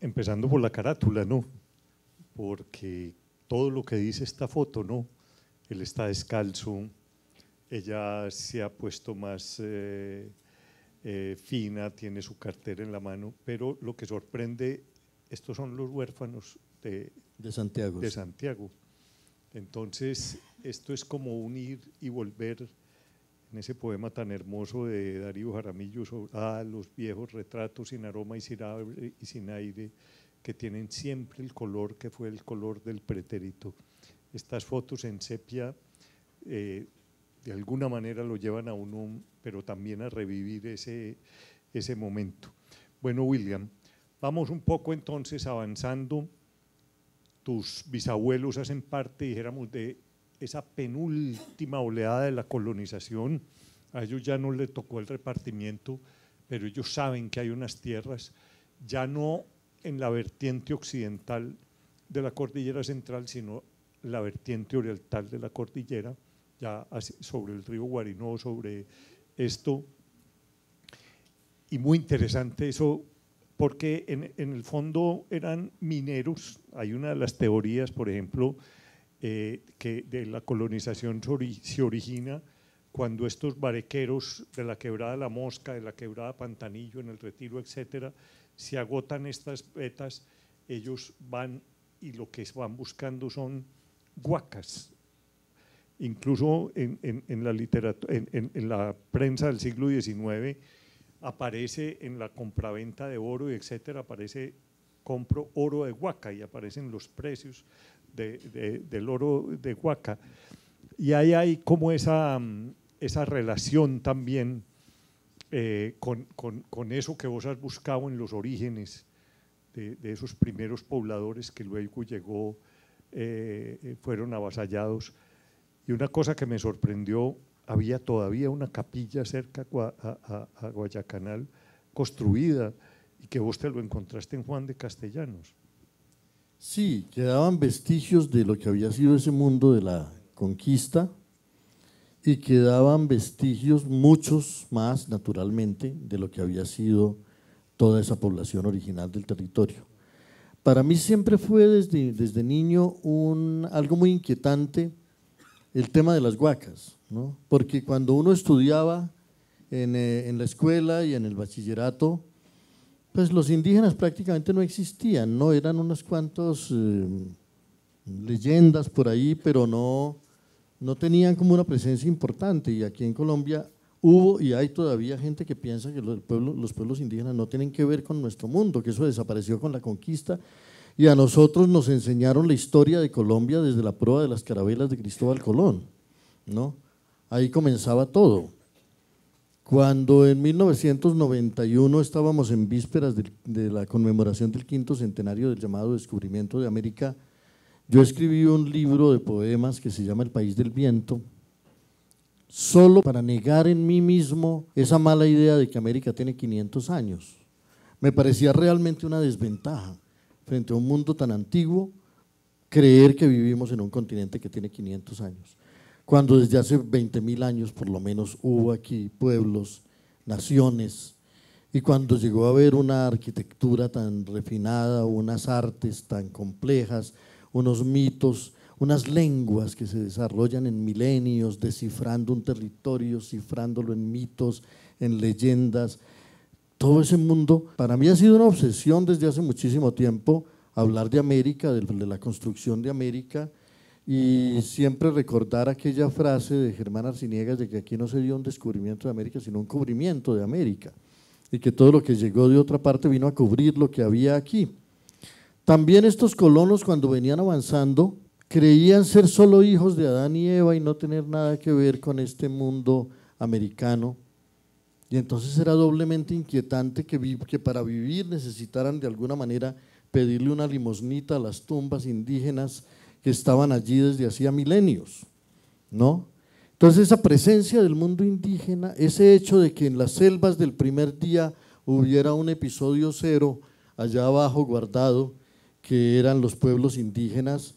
Empezando por la carátula, ¿no? Porque todo lo que dice esta foto, ¿no? Él está descalzo, ella se ha puesto más eh, eh, fina, tiene su cartera en la mano, pero lo que sorprende, estos son los huérfanos de, Santiago. de Santiago. Entonces, esto es como unir y volver en ese poema tan hermoso de Darío Jaramillo sobre ah, los viejos retratos sin aroma y sin, aire, y sin aire que tienen siempre el color que fue el color del pretérito. Estas fotos en sepia eh, de alguna manera lo llevan a uno, pero también a revivir ese, ese momento. Bueno, William, vamos un poco entonces avanzando. Tus bisabuelos hacen parte, dijéramos, de esa penúltima oleada de la colonización. A ellos ya no les tocó el repartimiento, pero ellos saben que hay unas tierras, ya no en la vertiente occidental de la cordillera central, sino la vertiente oriental de la cordillera, ya sobre el río Guarinó, sobre esto. Y muy interesante eso, porque en, el fondo eran mineros. Hay una de las teorías, por ejemplo, eh, que de la colonización se origina cuando estos barequeros de la quebrada La Mosca, de la quebrada Pantanillo, en el Retiro, etcétera, se agotan estas vetas, ellos van y lo que van buscando son guacas. Incluso en, la literatura, en, la prensa del siglo XIX aparece en la compraventa de oro, etcétera, aparece compro oro de huaca y aparecen los precios del oro de huaca. Y ahí hay como esa, esa relación también eh, con, con, eso que vos has buscado en los orígenes de, esos primeros pobladores que luego llegó, eh, fueron avasallados. Y una cosa que me sorprendió, había todavía una capilla cerca a, a, Guayacanal construida y que vos te lo encontraste en Juan de Castellanos. Sí, quedaban vestigios de lo que había sido ese mundo de la conquista y quedaban vestigios, muchos más naturalmente, de lo que había sido toda esa población original del territorio. Para mí siempre fue desde, desde niño algo muy inquietante el tema de las huacas, ¿no? porque cuando uno estudiaba en, eh, en, la escuela y en el bachillerato, pues los indígenas prácticamente no existían, no eran unas cuantas eh, leyendas por ahí, pero no, no tenían como una presencia importante y aquí en Colombia hubo y hay todavía gente que piensa que los pueblos, los pueblos indígenas no tienen que ver con nuestro mundo, que eso desapareció con la conquista y a nosotros nos enseñaron la historia de Colombia desde la prueba de las carabelas de Cristóbal Colón, ¿no? Ahí comenzaba todo. Cuando en 1991 estábamos en vísperas de, de la conmemoración del quinto centenario del llamado descubrimiento de América, yo escribí un libro de poemas que se llama El País del Viento, solo para negar en mí mismo esa mala idea de que América tiene 500 años. Me parecía realmente una desventaja frente a un mundo tan antiguo creer que vivimos en un continente que tiene 500 años, cuando desde hace 20 mil años por lo menos hubo aquí pueblos, naciones, y cuando llegó a haber una arquitectura tan refinada, unas artes tan complejas, unos mitos, unas lenguas que se desarrollan en milenios, descifrando un territorio, cifrándolo en mitos, en leyendas. Todo ese mundo, para mí ha sido una obsesión desde hace muchísimo tiempo hablar de América, de, la construcción de América, y siempre recordar aquella frase de Germán Arciniegas de que aquí no se dio un descubrimiento de América, sino un cubrimiento de América, y que todo lo que llegó de otra parte vino a cubrir lo que había aquí. También estos colonos cuando venían avanzando creían ser solo hijos de Adán y Eva y no tener nada que ver con este mundo americano. Y entonces era doblemente inquietante que, para vivir necesitaran de alguna manera pedirle una limosnita a las tumbas indígenas que estaban allí desde hacía milenios, ¿no? Entonces esa presencia del mundo indígena, ese hecho de que en las selvas del primer día hubiera un episodio cero allá abajo guardado, que eran los pueblos indígenas.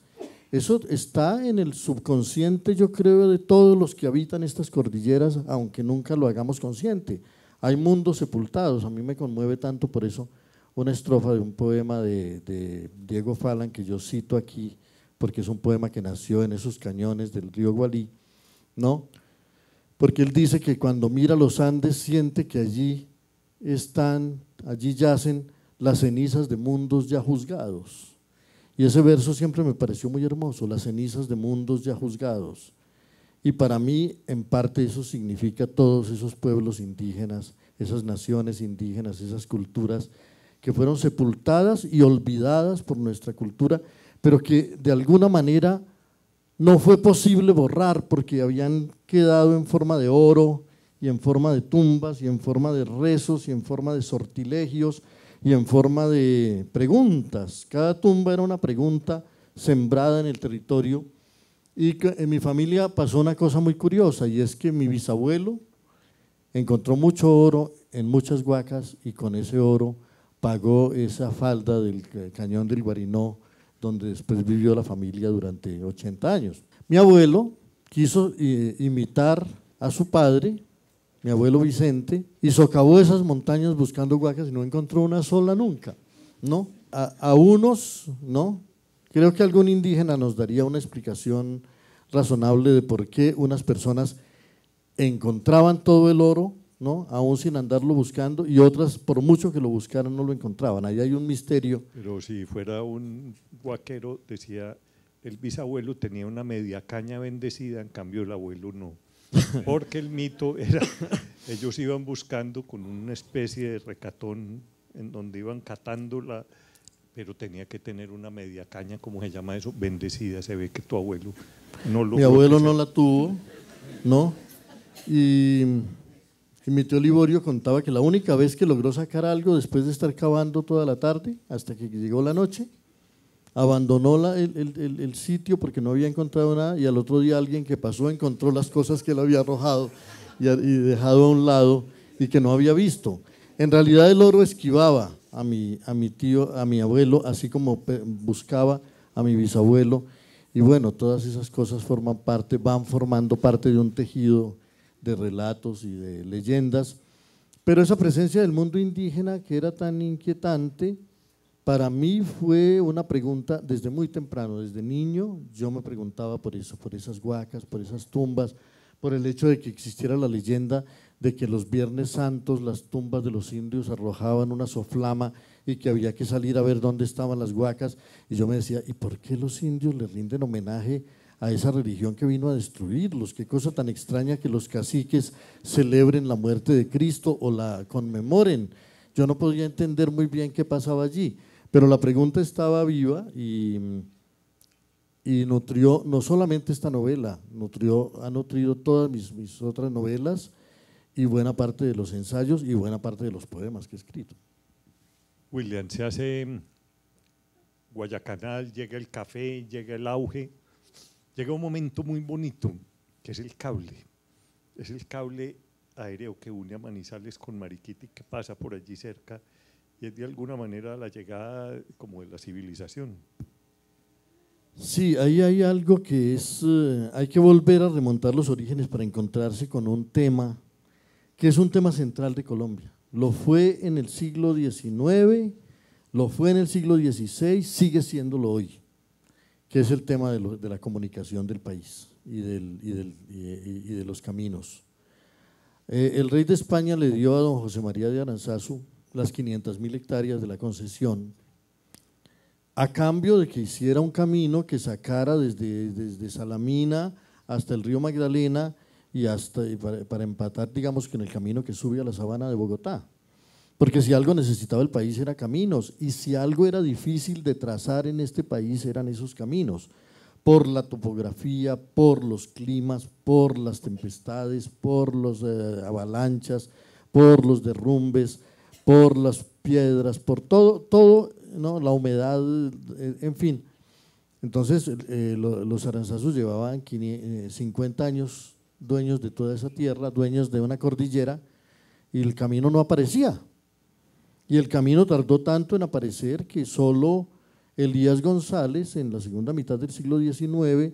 Eso está en el subconsciente, yo creo, de todos los que habitan estas cordilleras, aunque nunca lo hagamos consciente. Hay mundos sepultados, a mí me conmueve tanto por eso una estrofa de un poema de, Diego Falan que yo cito aquí, porque es un poema que nació en esos cañones del río Gualí, ¿no? Porque él dice que cuando mira los Andes siente que allí están, allí yacen las cenizas de mundos ya juzgados. Y ese verso siempre me pareció muy hermoso, las cenizas de mundos ya juzgados. Y para mí, en parte, eso significa todos esos pueblos indígenas, esas naciones indígenas, esas culturas que fueron sepultadas y olvidadas por nuestra cultura, pero que de alguna manera no fue posible borrar porque habían quedado en forma de oro y en forma de tumbas y en forma de rezos y en forma de sortilegios y en forma de preguntas. Cada tumba era una pregunta sembrada en el territorio. Y en mi familia pasó una cosa muy curiosa y es que mi bisabuelo encontró mucho oro en muchas huacas y con ese oro pagó esa falda del cañón del Guarinó, donde después vivió la familia durante 80 años. Mi abuelo quiso eh, imitar a su padre, mi abuelo Vicente, y socavó esas montañas buscando huacas y no encontró una sola nunca, ¿no? A, unos, ¿no? Creo que algún indígena nos daría una explicación razonable de por qué unas personas encontraban todo el oro, ¿no? aún sin andarlo buscando, y otras, por mucho que lo buscaran, no lo encontraban. Ahí hay un misterio. Pero si fuera un guaquero, decía, el bisabuelo tenía una media caña bendecida, en cambio el abuelo no. Porque el mito era, ellos iban buscando con una especie de recatón en donde iban catando la, pero tenía que tener una media caña, como se llama eso, bendecida. Se ve que tu abuelo no lo Mi abuelo no la tuvo, ¿no? Y, y, mi tío Liborio contaba que la única vez que logró sacar algo después de estar cavando toda la tarde, hasta que llegó la noche, abandonó el, sitio porque no había encontrado nada y al otro día alguien que pasó encontró las cosas que él había arrojado y, y dejado a un lado y que no había visto. En realidad el oro esquivaba a mi, a mi tío, a mi abuelo, así como buscaba a mi bisabuelo. Y bueno, todas esas cosas forman parte, van formando parte de un tejido de relatos y de leyendas. Pero esa presencia del mundo indígena que era tan inquietante, para mí fue una pregunta desde muy temprano, desde niño, yo me preguntaba por eso, por esas huacas, por esas tumbas, por el hecho de que existiera la leyenda de que los Viernes Santos las tumbas de los indios arrojaban una soflama y que había que salir a ver dónde estaban las huacas. Y yo me decía, ¿y por qué los indios le rinden homenaje a esa religión que vino a destruirlos? Qué cosa tan extraña que los caciques celebren la muerte de Cristo o la conmemoren. Yo no podía entender muy bien qué pasaba allí. Pero la pregunta estaba viva y, y nutrió no solamente esta novela, nutrió, ha nutrido todas mis, mis otras novelas y buena parte de los ensayos y buena parte de los poemas que he escrito. William, se hace Guayacanal, llega el café, llega el auge, llega un momento muy bonito, que es el cable. Es el cable aéreo que une a Manizales con Mariquita y que pasa por allí cerca y es de alguna manera la llegada como de la civilización. Sí, ahí hay algo que es, eh, hay que volver a remontar los orígenes para encontrarse con un tema que es un tema central de Colombia. Lo fue en el siglo XIX, lo fue en el siglo XVI, sigue siéndolo hoy, que es el tema de, la comunicación del país y, de los caminos. Eh, el rey de España le dio a don José María de Aranzazu las 500 mil hectáreas de la concesión, a cambio de que hiciera un camino que sacara desde, desde Salamina hasta el río Magdalena y hasta para, empatar, digamos, que en el camino que sube a la sabana de Bogotá. Porque si algo necesitaba el país era caminos, y si algo era difícil de trazar en este país eran esos caminos, por la topografía, por los climas, por las tempestades, por las eh, avalanchas, por los derrumbes, por las piedras, por todo, todo, ¿no? la humedad, eh, en fin. Entonces, eh, los aranzazos llevaban 50 años dueños de toda esa tierra, dueños de una cordillera, y el camino no aparecía. Y el camino tardó tanto en aparecer que solo Elías González, en la segunda mitad del siglo XIX,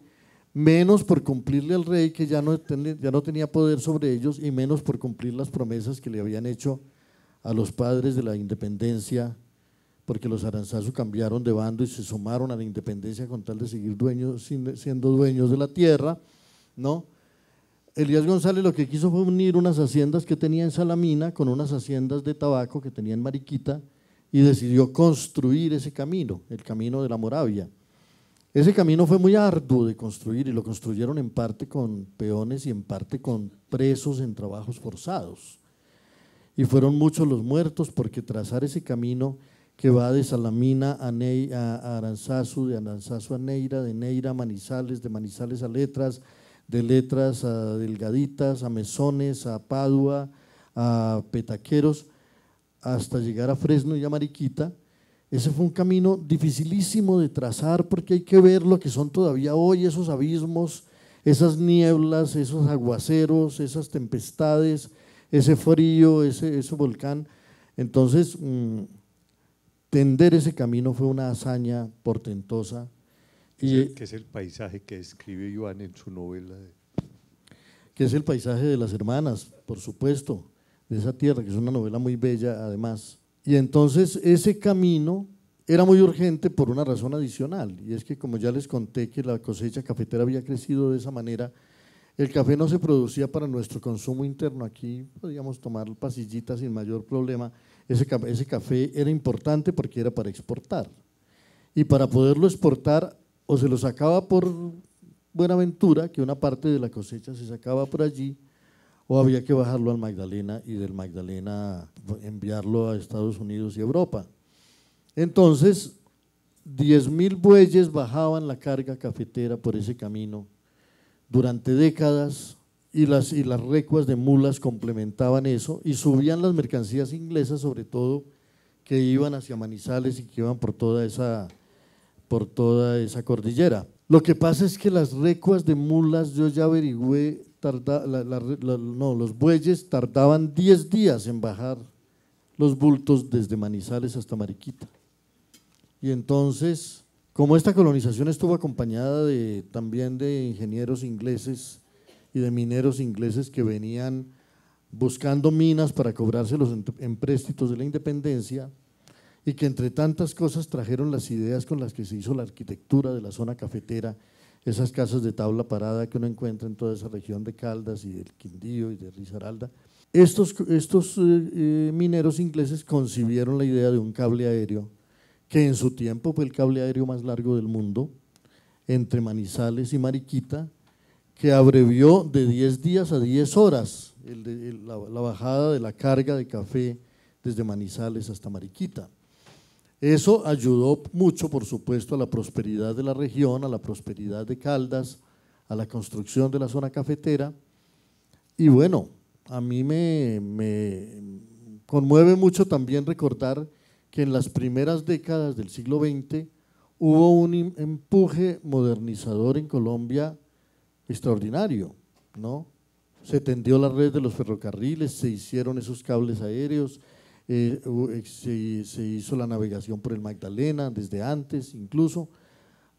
menos por cumplirle al rey, que ya no, ya no tenía poder sobre ellos, y menos por cumplir las promesas que le habían hecho a los padres de la independencia, porque los Aranzazu cambiaron de bando y se sumaron a la independencia con tal de seguir dueños, siendo dueños de la tierra, ¿no? Elías González lo que quiso fue unir unas haciendas que tenía en Salamina con unas haciendas de tabaco que tenía en Mariquita y decidió construir ese camino, el camino de la Moravia. Ese camino fue muy arduo de construir y lo construyeron en parte con peones y en parte con presos en trabajos forzados. Y fueron muchos los muertos porque trazar ese camino que va de Salamina a, a Aranzazu, de Aranzazu a Neira, de Neira a Manizales, de Manizales a Letras, de letras a delgaditas, a mesones, a Padua, a petaqueros, hasta llegar a Fresno y a Mariquita. Ese fue un camino dificilísimo de trazar porque hay que ver lo que son todavía hoy esos abismos, esas nieblas, esos aguaceros, esas tempestades, ese frío, ese, ese volcán. Entonces, mm, tender ese camino fue una hazaña portentosa. Y, que es el paisaje que describe Iván en su novela. Que es el paisaje de las hermanas, por supuesto, de esa tierra, que es una novela muy bella además. Y entonces ese camino era muy urgente por una razón adicional, y es que como ya les conté que la cosecha cafetera había crecido de esa manera, el café no se producía para nuestro consumo interno, aquí podíamos tomar pasillitas sin mayor problema, ese, café era importante porque era para exportar, y para poderlo exportar o se lo sacaba por Buenaventura, que una parte de la cosecha se sacaba por allí, o había que bajarlo al Magdalena y del Magdalena enviarlo a Estados Unidos y Europa. Entonces, 10.000 bueyes bajaban la carga cafetera por ese camino durante décadas y las, y las recuas de mulas complementaban eso y subían las mercancías inglesas, sobre todo, que iban hacia Manizales y que iban por toda esa, por toda esa cordillera. Lo que pasa es que las recuas de mulas, yo ya averigüé, no, los bueyes tardaban 10 días en bajar los bultos desde Manizales hasta Mariquita. Y entonces, como esta colonización estuvo acompañada también de ingenieros ingleses y de mineros ingleses que venían buscando minas para cobrarse los empréstitos de la independencia, y que entre tantas cosas trajeron las ideas con las que se hizo la arquitectura de la zona cafetera, esas casas de tabla parada que uno encuentra en toda esa región de Caldas y del Quindío y de Risaralda. Estos, estos eh, eh, mineros ingleses concibieron la idea de un cable aéreo que en su tiempo fue el cable aéreo más largo del mundo, entre Manizales y Mariquita, que abrevió de 10 días a 10 horas la, bajada de la carga de café desde Manizales hasta Mariquita. Eso ayudó mucho, por supuesto, a la prosperidad de la región, a la prosperidad de Caldas, a la construcción de la zona cafetera. Y bueno, a mí me, me conmueve mucho también recordar que en las primeras décadas del siglo XX hubo un empuje modernizador en Colombia extraordinario, ¿no? Se tendió la red de los ferrocarriles, se hicieron esos cables aéreos, eh, se, se, hizo la navegación por el Magdalena desde antes incluso.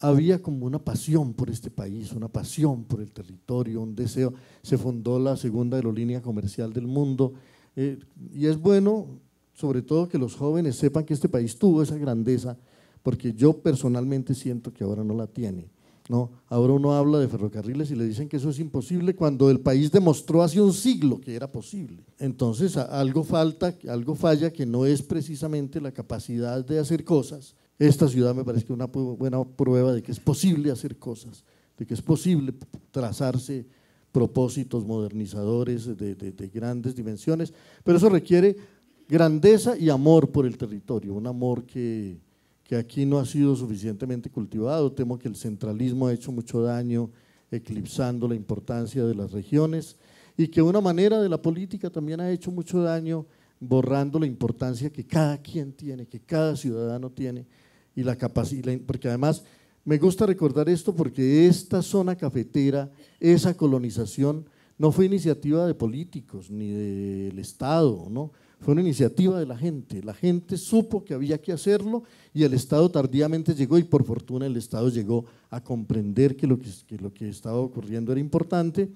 Había como una pasión por este país, una pasión por el territorio, un deseo. Se fundó la segunda aerolínea comercial del mundo eh, y es bueno sobre todo que los jóvenes sepan que este país tuvo esa grandeza, porque yo personalmente siento que ahora no la tiene. ¿no? Ahora uno habla de ferrocarriles y le dicen que eso es imposible cuando el país demostró hace un siglo que era posible. Entonces algo falta, algo falla que no es precisamente la capacidad de hacer cosas. Esta ciudad me parece una buena prueba de que es posible hacer cosas, de que es posible trazarse propósitos modernizadores de, de grandes dimensiones, pero eso requiere grandeza y amor por el territorio, un amor que, que aquí no ha sido suficientemente cultivado. Temo que el centralismo ha hecho mucho daño eclipsando la importancia de las regiones y que una manera de la política también ha hecho mucho daño borrando la importancia que cada quien tiene, que cada ciudadano tiene y la capacidad, porque además me gusta recordar esto porque esta zona cafetera, esa colonización, no fue iniciativa de políticos ni del Estado, ¿no? Fue una iniciativa de la gente. La gente supo que había que hacerlo y el Estado tardíamente llegó y por fortuna el Estado llegó a comprender que lo que, estaba ocurriendo era importante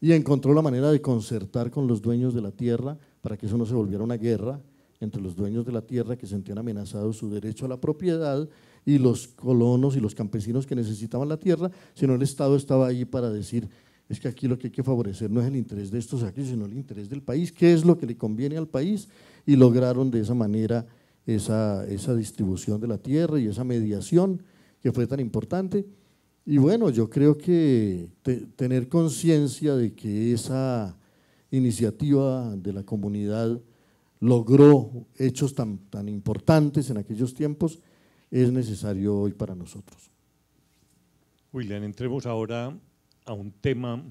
y encontró la manera de concertar con los dueños de la tierra para que eso no se volviera una guerra entre los dueños de la tierra que sentían amenazado su derecho a la propiedad y los colonos y los campesinos que necesitaban la tierra, sino el Estado estaba ahí para decir, es que aquí lo que hay que favorecer no es el interés de estos aquí, sino el interés del país, qué es lo que le conviene al país, y lograron de esa manera esa, distribución de la tierra y esa mediación que fue tan importante. Y bueno, yo creo que tener conciencia de que esa iniciativa de la comunidad logró hechos tan, tan importantes en aquellos tiempos es necesario hoy para nosotros. William, entremos ahora a un tema.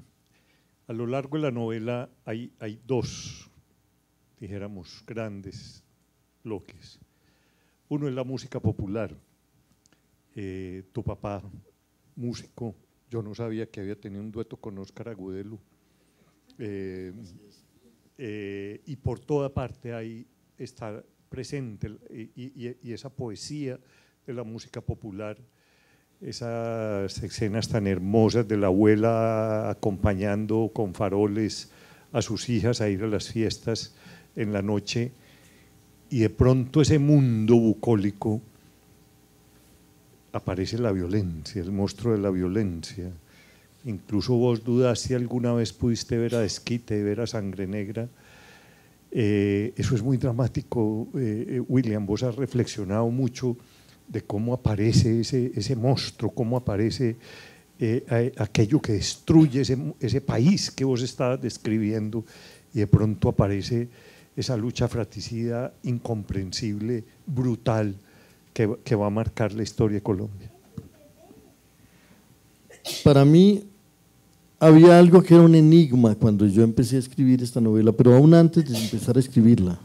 A lo largo de la novela hay, dos, dijéramos, grandes bloques. Uno es la música popular. Eh, tu papá, músico, yo no sabía que había tenido un dueto con Óscar Agudelo. Eh, eh, y por toda parte está presente y, esa poesía de la música popular, esas escenas tan hermosas de la abuela acompañando con faroles a sus hijas a ir a las fiestas en la noche y de pronto ese mundo bucólico aparece la violencia, el monstruo de la violencia. Incluso vos dudas si alguna vez pudiste ver a Esquite, ver a Sangre Negra. Eh, eso es muy dramático, eh, eh, William. Vos has reflexionado mucho de cómo aparece ese, ese monstruo, cómo aparece aquello que destruye ese, ese, país que vos estabas describiendo y de pronto aparece esa lucha fratricida incomprensible, brutal, que, que va a marcar la historia de Colombia. Para mí, había algo que era un enigma cuando yo empecé a escribir esta novela, pero aún antes de empezar a escribirla.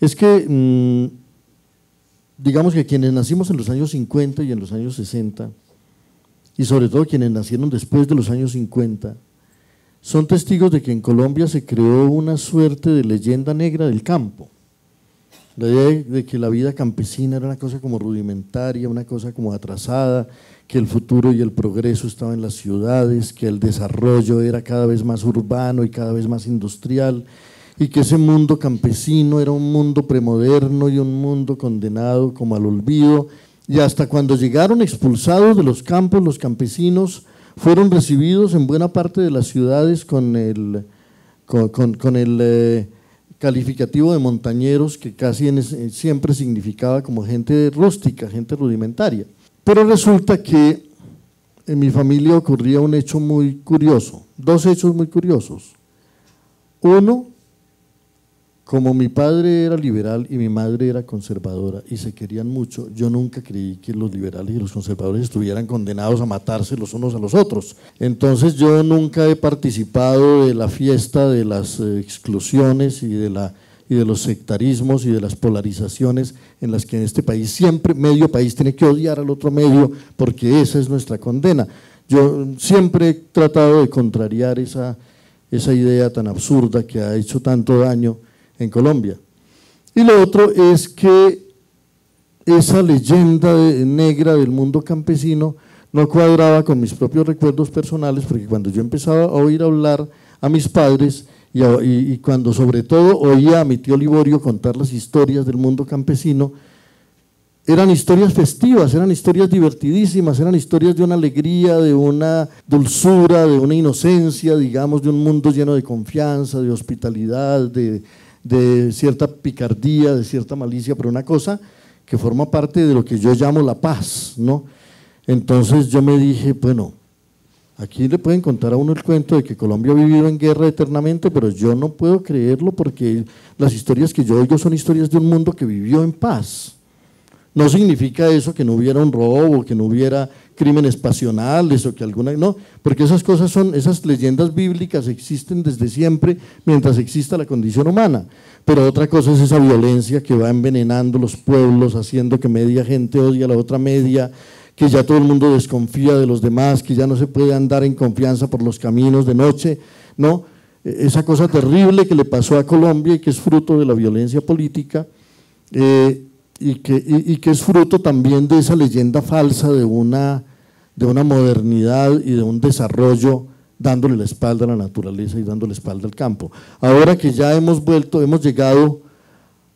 Es que, mm, digamos que quienes nacimos en los años 50 y en los años 60, y sobre todo quienes nacieron después de los años 50, son testigos de que en Colombia se creó una suerte de leyenda negra del campo. La idea de que la vida campesina era una cosa como rudimentaria, una cosa como atrasada, que el futuro y el progreso estaban en las ciudades, que el desarrollo era cada vez más urbano y cada vez más industrial, y que ese mundo campesino era un mundo premoderno y un mundo condenado como al olvido. Y hasta cuando llegaron expulsados de los campos, los campesinos fueron recibidos en buena parte de las ciudades con el, con, el eh, calificativo de montañeros que casi siempre significaba como gente rústica, gente rudimentaria. Pero resulta que en mi familia ocurría un hecho muy curioso, dos hechos muy curiosos. Uno, como mi padre era liberal y mi madre era conservadora y se querían mucho, yo nunca creí que los liberales y los conservadores estuvieran condenados a matarse los unos a los otros. Entonces yo nunca he participado de la fiesta de las eh, exclusiones y de la y de los sectarismos y de las polarizaciones en las que en este país siempre medio país tiene que odiar al otro medio porque esa es nuestra condena. Yo siempre he tratado de contrariar esa, esa idea tan absurda que ha hecho tanto daño en Colombia. Y lo otro es que esa leyenda negra del mundo campesino no cuadraba con mis propios recuerdos personales, porque cuando yo empezaba a oír hablar a mis padres, y, cuando sobre todo oía a mi tío Liborio contar las historias del mundo campesino, eran historias festivas, eran historias divertidísimas, eran historias de una alegría, de una dulzura, de una inocencia, digamos, de un mundo lleno de confianza, de hospitalidad, de, de cierta picardía, de cierta malicia, pero una cosa que forma parte de lo que yo llamo la paz, ¿no? Entonces yo me dije, bueno, Aquí le pueden contar a uno el cuento de que Colombia ha vivido en guerra eternamente, pero yo no puedo creerlo porque las historias que yo oigo son historias de un mundo que vivió en paz. No significa eso que no hubiera un robo, que no hubiera crímenes pasionales o que alguna no, porque esas cosas son esas leyendas bíblicas existen desde siempre mientras exista la condición humana. Pero otra cosa es esa violencia que va envenenando los pueblos, haciendo que media gente odie a la otra media, que ya todo el mundo desconfía de los demás, que ya no se puede andar en confianza por los caminos de noche, ¿no? E, esa cosa terrible que le pasó a Colombia y que es fruto de la violencia política eh, y, que, que, es fruto también de esa leyenda falsa de una, de una modernidad y de un desarrollo dándole la espalda a la naturaleza y dándole la espalda al campo. Ahora que ya hemos vuelto, hemos llegado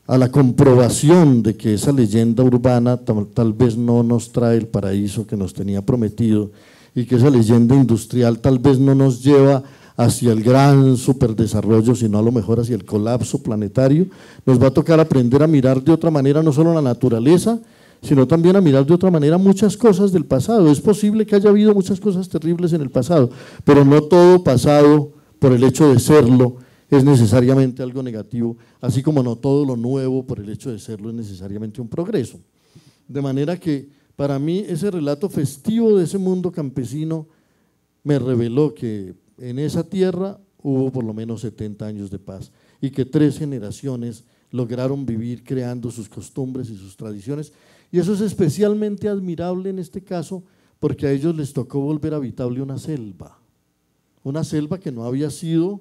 a la comprobación de que esa leyenda urbana tal, vez no nos trae el paraíso que nos tenía prometido y que esa leyenda industrial tal vez no nos lleva hacia el gran superdesarrollo, sino a lo mejor hacia el colapso planetario, nos va a tocar aprender a mirar de otra manera no solo la naturaleza, sino también a mirar de otra manera muchas cosas del pasado. Es posible que haya habido muchas cosas terribles en el pasado, pero no todo pasado por el hecho de serlo es necesariamente algo negativo, así como no todo lo nuevo por el hecho de serlo es necesariamente un progreso. De manera que para mí ese relato festivo de ese mundo campesino me reveló que en esa tierra hubo por lo menos 70 años de paz y que tres generaciones lograron vivir creando sus costumbres y sus tradiciones. Y eso es especialmente admirable en este caso porque a ellos les tocó volver habitable una selva, una selva que no había sido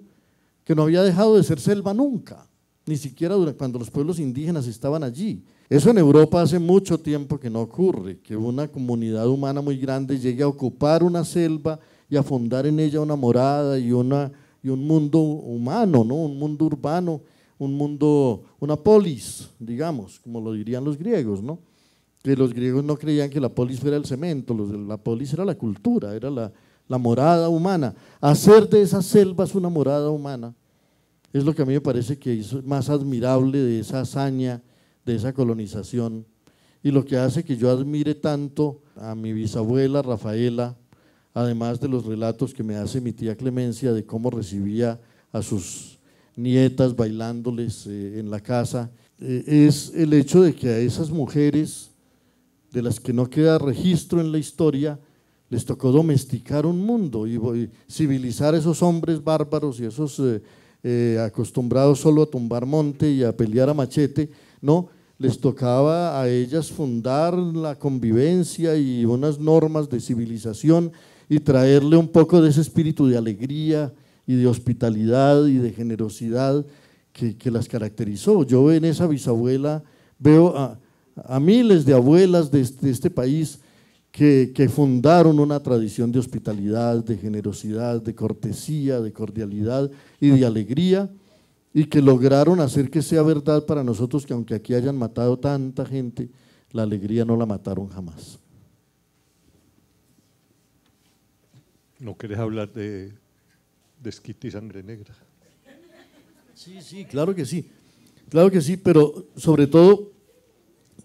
que no había dejado de ser selva nunca, ni siquiera cuando los pueblos indígenas estaban allí. Eso en Europa hace mucho tiempo que no ocurre, que una comunidad humana muy grande llegue a ocupar una selva y a fundar en ella una morada y, una, y un mundo humano, ¿no? un mundo urbano, un mundo, una polis, digamos, como lo dirían los griegos, ¿no? que los griegos no creían que la polis fuera el cemento, la polis era la cultura, era la, la morada humana. Hacer de esas selvas una morada humana es lo que a mí me parece que es más admirable de esa hazaña de esa colonización y lo que hace que yo admire tanto a mi bisabuela Rafaela, además de los relatos que me hace mi tía Clemencia de cómo recibía a sus nietas bailándoles eh, en la casa, eh, es el hecho de que a esas mujeres de las que no queda registro en la historia, les tocó domesticar un mundo y, civilizar a esos hombres bárbaros y esos eh, acostumbrados solo a tumbar monte y a pelear a machete, ¿no? les tocaba a ellas fundar la convivencia y unas normas de civilización y traerle un poco de ese espíritu de alegría y de hospitalidad y de generosidad que, las caracterizó. Yo en esa bisabuela veo a, miles de abuelas de este, este país que, que, fundaron una tradición de hospitalidad, de generosidad, de cortesía, de cordialidad y de alegría y que lograron hacer que sea verdad para nosotros que aunque aquí hayan matado tanta gente, la alegría no la mataron jamás. ¿No querés hablar de, de y Sangre Negra? Sí, sí, claro que sí. Claro que sí, pero sobre todo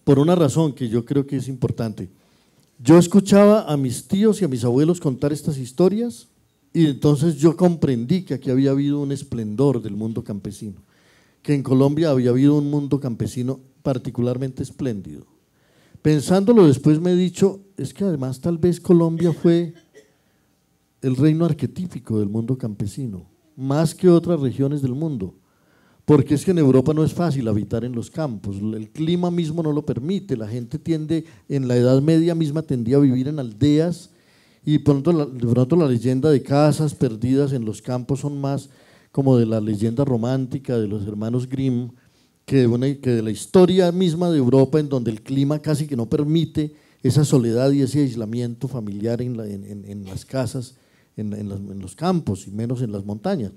por una razón que yo creo que es importante. Yo escuchaba a mis tíos y a mis abuelos contar estas historias y entonces yo comprendí que aquí había habido un esplendor del mundo campesino, que en Colombia había habido un mundo campesino particularmente espléndido. Pensándolo después me he dicho, es que además tal vez Colombia fue el reino arquetípico del mundo campesino, más que otras regiones del mundo, porque es que en Europa no es fácil habitar en los campos, el clima mismo no lo permite, la gente tiende, en la Edad Media misma tendía a vivir en aldeas, y pronto la, de pronto la leyenda de casas perdidas en los campos son más como de la leyenda romántica de los hermanos Grimm que de, la historia misma de Europa en donde el clima casi que no permite esa soledad y ese aislamiento familiar en, las casas, en, los campos y menos en las montañas.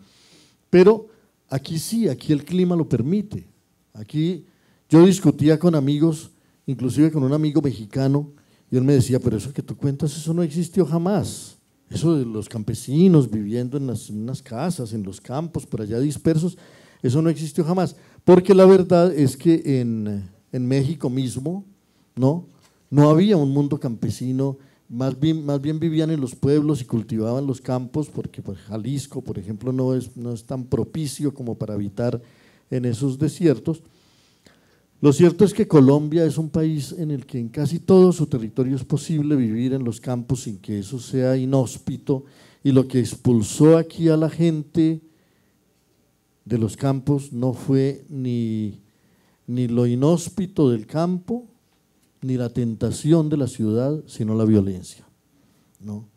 Pero aquí sí, aquí el clima lo permite. Aquí yo discutía con amigos, inclusive con un amigo mexicano, y él me decía, pero eso que tú cuentas, eso no existió jamás. Eso de los campesinos viviendo en, las, unas casas, en los campos, por allá dispersos, eso no existió jamás. Porque la verdad es que en, en México mismo, ¿no? No había un mundo campesino, más bien, vivían en los pueblos y cultivaban los campos, porque pues, Jalisco, por ejemplo, no es, no es tan propicio como para habitar en esos desiertos. Lo cierto es que Colombia es un país en el que en casi todo su territorio es posible vivir en los campos sin que eso sea inhóspito y lo que expulsó aquí a la gente de los campos no fue ni, ni lo inhóspito del campo, ni la tentación de la ciudad, sino la violencia. ¿no?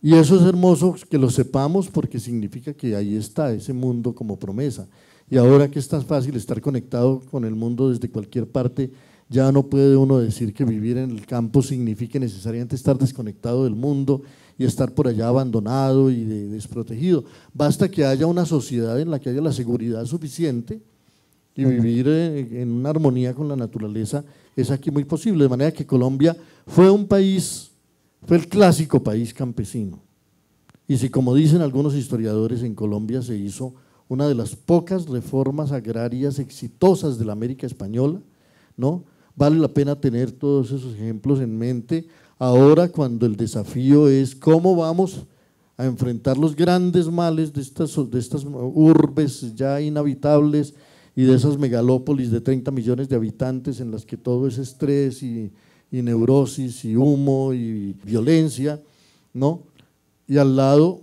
Y eso es hermoso que lo sepamos porque significa que ahí está ese mundo como promesa. Y ahora que es tan fácil estar conectado con el mundo desde cualquier parte, ya no puede uno decir que vivir en el campo signifique necesariamente estar desconectado del mundo y estar por allá abandonado y desprotegido. Basta que haya una sociedad en la que haya la seguridad suficiente y vivir eh, en una armonía con la naturaleza es aquí muy posible. De manera que Colombia fue un país, fue el clásico país campesino. Y si como dicen algunos historiadores, en Colombia se hizo una de las pocas reformas agrarias exitosas de la América Española, ¿no? Vale la pena tener todos esos ejemplos en mente ahora cuando el desafío es cómo vamos a enfrentar los grandes males de estas, de estas urbes ya inhabitables y de esas megalópolis de 30 millones de habitantes en las que todo es estrés y, neurosis y humo y violencia, ¿no? Y al lado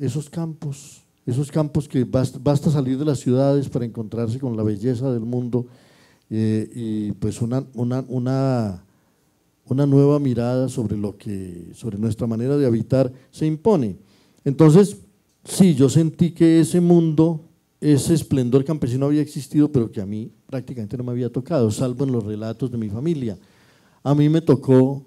esos campos esos campos que basta, salir de las ciudades para encontrarse con la belleza del mundo eh, y pues una, una, una, una, nueva mirada sobre, lo que, sobre nuestra manera de habitar se impone. Entonces, sí, yo sentí que ese mundo ese esplendor campesino había existido, pero que a mí prácticamente no me había tocado, salvo en los relatos de mi familia. A mí me tocó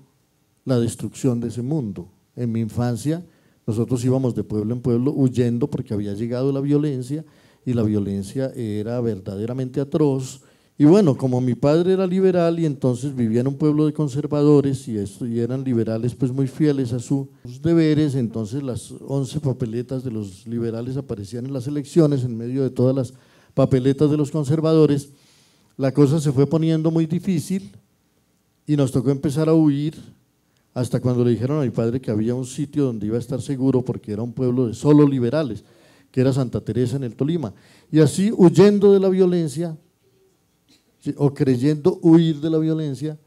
la destrucción de ese mundo. En mi infancia nosotros íbamos de pueblo en pueblo huyendo porque había llegado la violencia y la violencia era verdaderamente atroz. Y bueno, como mi padre era liberal y entonces vivía en un pueblo de conservadores y, eran liberales pues muy fieles a sus deberes, entonces las 11 papeletas de los liberales aparecían en las elecciones en medio de todas las papeletas de los conservadores. La cosa se fue poniendo muy difícil y nos tocó empezar a huir hasta cuando le dijeron a mi padre que había un sitio donde iba a estar seguro porque era un pueblo de solo liberales, que era Santa Teresa en el Tolima. Y así, huyendo de la violencia, o creyendo huir de la violencia,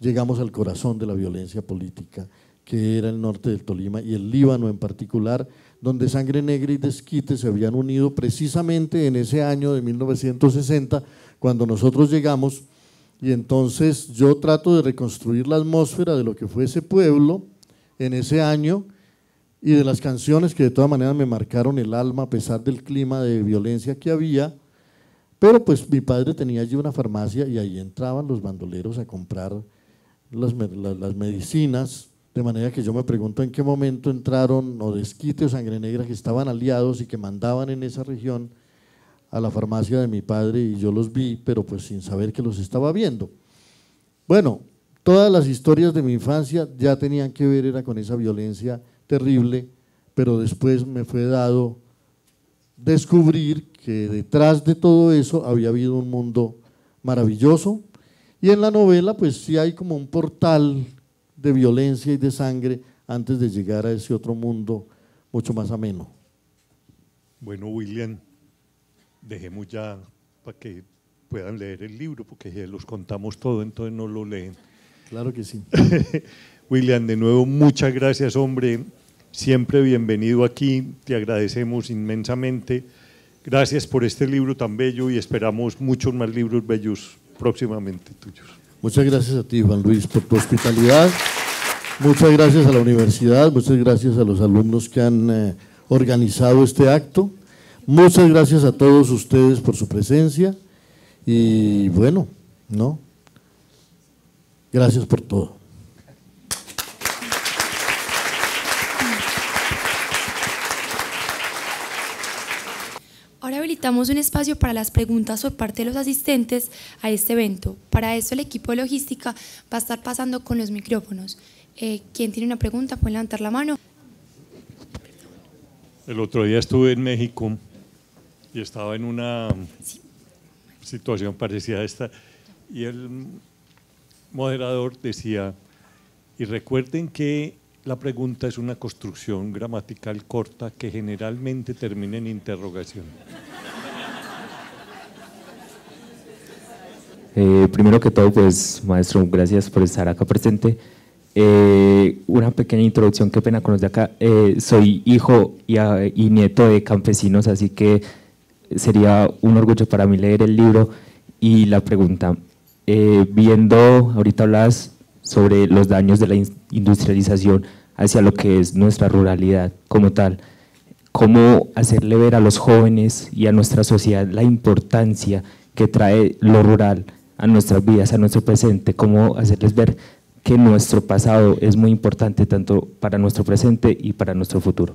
llegamos al corazón de la violencia política, que era el norte del Tolima y el Líbano en particular, donde Sangre Negra y Desquite se habían unido precisamente en ese año de 1960, cuando nosotros llegamos y entonces yo trato de reconstruir la atmósfera de lo que fue ese pueblo en ese año y de las canciones que de todas maneras me marcaron el alma a pesar del clima de violencia que había. Pero pues mi padre tenía allí una farmacia y ahí entraban los bandoleros a comprar las, medicinas, de manera que yo me pregunto en qué momento entraron o Desquite o Sangre Negra que estaban aliados y que mandaban en esa región a la farmacia de mi padre y yo los vi, pero pues sin saber que los estaba viendo. Bueno, todas las historias de mi infancia ya tenían que ver era con esa violencia terrible, pero después me fue dado descubrir que detrás de todo eso había habido un mundo maravilloso y en la novela pues sí hay como un portal de violencia y de sangre antes de llegar a ese otro mundo mucho más ameno. Bueno, William, dejemos ya para que puedan leer el libro, porque ya los contamos todo, entonces no lo leen. Claro que sí. William, de nuevo, muchas gracias, hombre. Siempre bienvenido aquí, te agradecemos inmensamente. Gracias por este libro tan bello y esperamos muchos más libros bellos próximamente tuyos. Muchas gracias a ti, Juan Luis, por tu hospitalidad. Muchas gracias a la universidad, muchas gracias a los alumnos que han eh, organizado este acto. Muchas gracias a todos ustedes por su presencia y bueno, ¿no? Gracias por todo. Habilitamos un espacio para las preguntas por parte de los asistentes a este evento. Para eso el equipo de logística va a estar pasando con los micrófonos. Eh, ¿Quién tiene una pregunta? Pueden levantar la mano. El otro día estuve en México y estaba en una situación parecida a esta y el moderador decía, y recuerden que la pregunta es una construcción gramatical corta que generalmente termina en interrogación. Eh, primero que todo, pues maestro, gracias por estar acá presente. Eh, una pequeña introducción, qué pena con los de acá. Eh, soy hijo y, y, nieto de campesinos, así que sería un orgullo para mí leer el libro y la pregunta, eh, viendo, ahorita hablas sobre los daños de la industrialización hacia lo que es nuestra ruralidad como tal, cómo hacerle ver a los jóvenes y a nuestra sociedad la importancia que trae lo rural a nuestras vidas, a nuestro presente, cómo hacerles ver que nuestro pasado es muy importante tanto para nuestro presente y para nuestro futuro.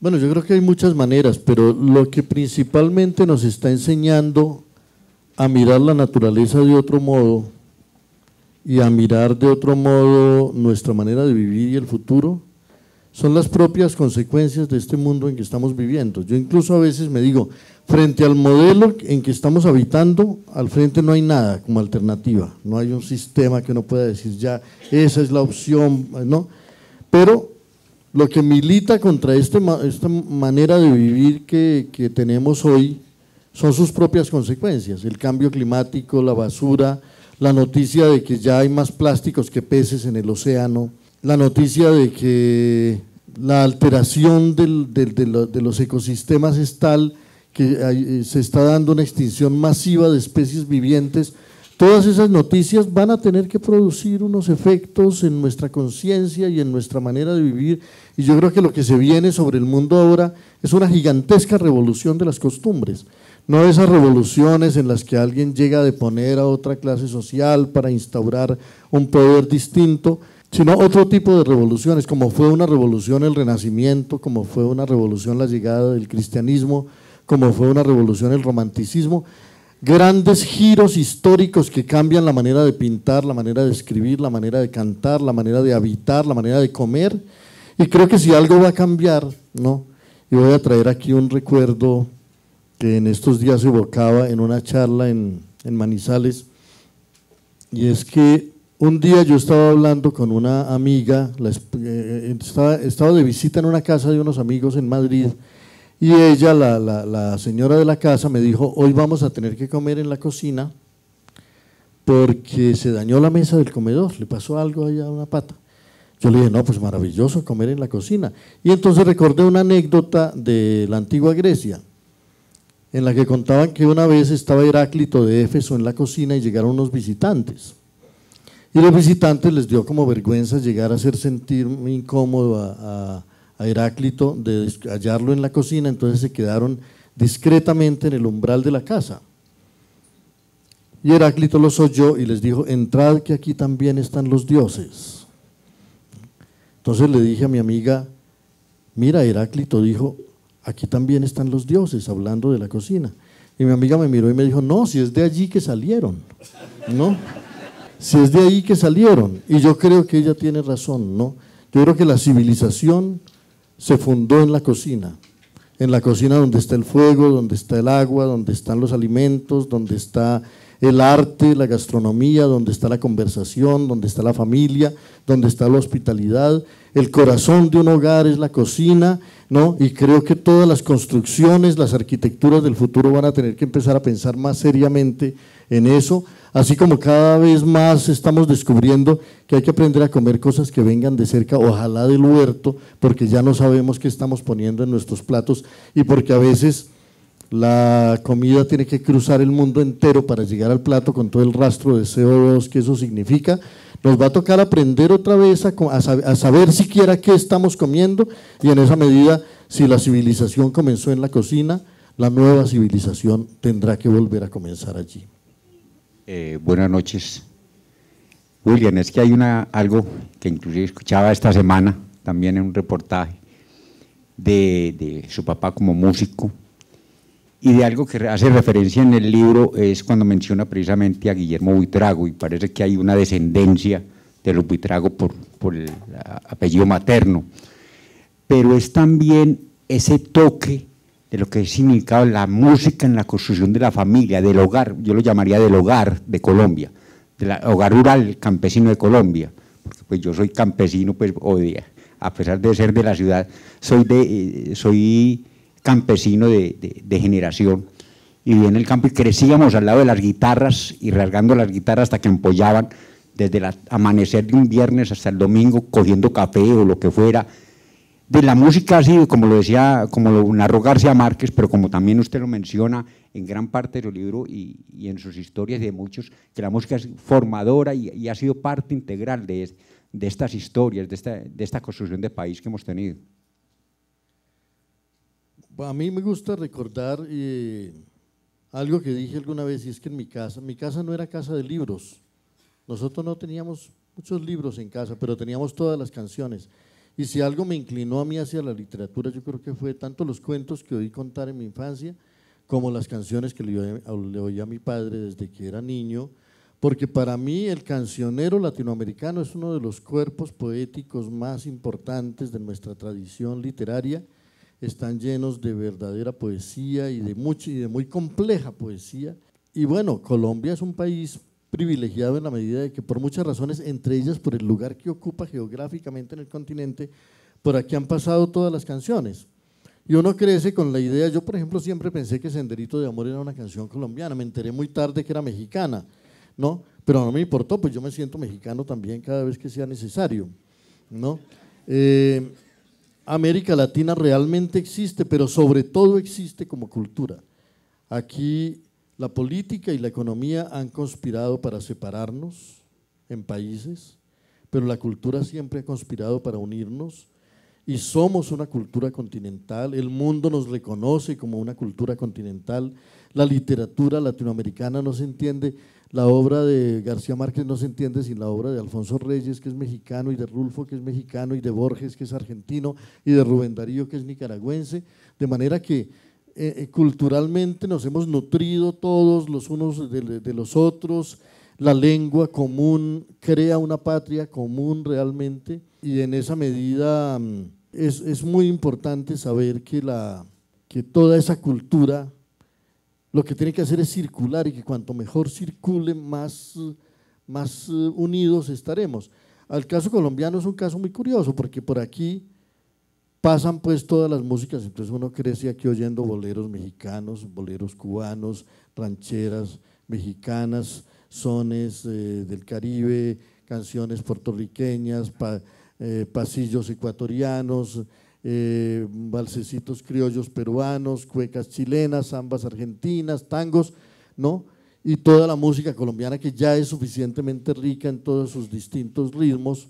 Bueno, yo creo que hay muchas maneras, pero lo que principalmente nos está enseñando a mirar la naturaleza de otro modo y a mirar de otro modo nuestra manera de vivir y el futuro, son las propias consecuencias de este mundo en que estamos viviendo. Yo incluso a veces me digo, frente al modelo en que estamos habitando, al frente no hay nada como alternativa, no hay un sistema que uno pueda decir ya, esa es la opción, ¿no? Pero lo que milita contra este, esta manera de vivir que, que tenemos hoy son sus propias consecuencias, el cambio climático, la basura, la noticia de que ya hay más plásticos que peces en el océano, la noticia de que la alteración de, los ecosistemas es tal que hay, se está dando una extinción masiva de especies vivientes Todas esas noticias van a tener que producir unos efectos en nuestra conciencia y en nuestra manera de vivir. Y yo creo que lo que se viene sobre el mundo ahora es una gigantesca revolución de las costumbres. No esas revoluciones en las que alguien llega a deponer a otra clase social para instaurar un poder distinto, sino otro tipo de revoluciones, como fue una revolución el Renacimiento, como fue una revolución la llegada del cristianismo, como fue una revolución el romanticismo, grandes giros históricos que cambian la manera de pintar, la manera de escribir, la manera de cantar, la manera de habitar, la manera de comer. Y creo que si algo va a cambiar, ¿no? Y voy a traer aquí un recuerdo que en estos días evocaba en una charla en, Manizales, y es que un día yo estaba hablando con una amiga, eh, eh, estaba, de visita en una casa de unos amigos en Madrid, y ella, la, la, señora de la casa, me dijo, hoy vamos a tener que comer en la cocina porque se dañó la mesa del comedor, le pasó algo allá a una pata. Yo le dije, no, pues maravilloso comer en la cocina. Y entonces recordé una anécdota de la antigua Grecia en la que contaban que una vez estaba Heráclito de Éfeso en la cocina y llegaron unos visitantes. Y los visitantes les dio como vergüenza llegar a hacer sentir incómodo a, Heráclito de hallarlo en la cocina, entonces se quedaron discretamente en el umbral de la casa. Y Heráclito los oyó y les dijo, entrad que aquí también están los dioses. Entonces le dije a mi amiga, mira, Heráclito dijo, aquí también están los dioses, hablando de la cocina. Y mi amiga me miró y me dijo, no, si es de allí que salieron, ¿no? Si es de ahí que salieron. Y yo creo que ella tiene razón, ¿no? Yo creo que la civilización se fundó en la cocina, en la cocina donde está el fuego, donde está el agua, donde están los alimentos, donde está el arte, la gastronomía, donde está la conversación, donde está la familia, donde está la hospitalidad. El corazón de un hogar es la cocina ¿no? Y creo que todas las construcciones, las arquitecturas del futuro van a tener que empezar a pensar más seriamente en eso, así como cada vez más estamos descubriendo que hay que aprender a comer cosas que vengan de cerca, ojalá del huerto, porque ya no sabemos qué estamos poniendo en nuestros platos y porque a veces la comida tiene que cruzar el mundo entero para llegar al plato con todo el rastro de CO2 que eso significa nos va a tocar aprender otra vez a, saber siquiera qué estamos comiendo y en esa medida, si la civilización comenzó en la cocina, la nueva civilización tendrá que volver a comenzar allí. Eh, buenas noches. William, es que hay una, algo que inclusive escuchaba esta semana, también en un reportaje, de, de su papá como músico, y de algo que hace referencia en el libro es cuando menciona precisamente a Guillermo Buitrago y parece que hay una descendencia de los Buitrago por, el apellido materno, pero es también ese toque de lo que significado la música en la construcción de la familia, del hogar, yo lo llamaría del hogar de Colombia, del hogar rural campesino de Colombia, porque pues yo soy campesino, pues a pesar de ser de la ciudad, soy de, eh, soy campesino de, generación y vivía en el campo y crecíamos al lado de las guitarras y rasgando las guitarras hasta que empollaban desde el amanecer de un viernes hasta el domingo cogiendo café o lo que fuera. De la música así, como lo decía, como lo narró García Márquez, pero como también usted lo menciona en gran parte de su libro y, en sus historias de muchos, que la música es formadora y, ha sido parte integral de, estas historias, de esta construcción de país que hemos tenido. A mí me gusta recordar eh, algo que dije alguna vez, y es que en mi casa, mi casa no era casa de libros. Nosotros no teníamos muchos libros en casa, pero teníamos todas las canciones. Y si algo me inclinó a mí hacia la literatura, yo creo que fue tanto los cuentos que oí contar en mi infancia, como las canciones que le, le oí a mi padre desde que era niño, porque para mí el cancionero latinoamericano es uno de los cuerpos poéticos más importantes de nuestra tradición literaria están llenos de verdadera poesía y de, mucha, y de muy compleja poesía. Y bueno, Colombia es un país privilegiado en la medida de que por muchas razones, entre ellas por el lugar que ocupa geográficamente en el continente, por aquí han pasado todas las canciones. Y uno crece con la idea, yo por ejemplo siempre pensé que Senderito de Amor era una canción colombiana, me enteré muy tarde que era mexicana, ¿no? Pero no me importó, pues yo me siento mexicano también cada vez que sea necesario, ¿no? Eh, América Latina realmente existe, pero sobre todo existe como cultura. Aquí la política y la economía han conspirado para separarnos en países, pero la cultura siempre ha conspirado para unirnos y somos una cultura continental, el mundo nos reconoce como una cultura continental, la literatura latinoamericana no se entiende, la obra de García Márquez no se entiende sin la obra de Alfonso Reyes, que es mexicano, y de Rulfo, que es mexicano, y de Borges, que es argentino, y de Rubén Darío, que es nicaragüense, de manera que eh, eh, culturalmente nos hemos nutrido todos los unos de los otros, la lengua común crea una patria común realmente y en esa medida mm, es, muy importante saber que, toda esa cultura lo que tiene que hacer es circular y que cuanto mejor circule, más, más eh, unidos estaremos. Al caso colombiano es un caso muy curioso porque por aquí pasan pues todas las músicas, entonces uno crece aquí oyendo boleros mexicanos, boleros cubanos, rancheras mexicanas, sones eh, del Caribe, canciones puertorriqueñas, eh, pasillos ecuatorianos, eh, balsecitos criollos peruanos, cuecas chilenas, zambas argentinas, tangos, ¿no? Y toda la música colombiana que ya es suficientemente rica en todos sus distintos ritmos.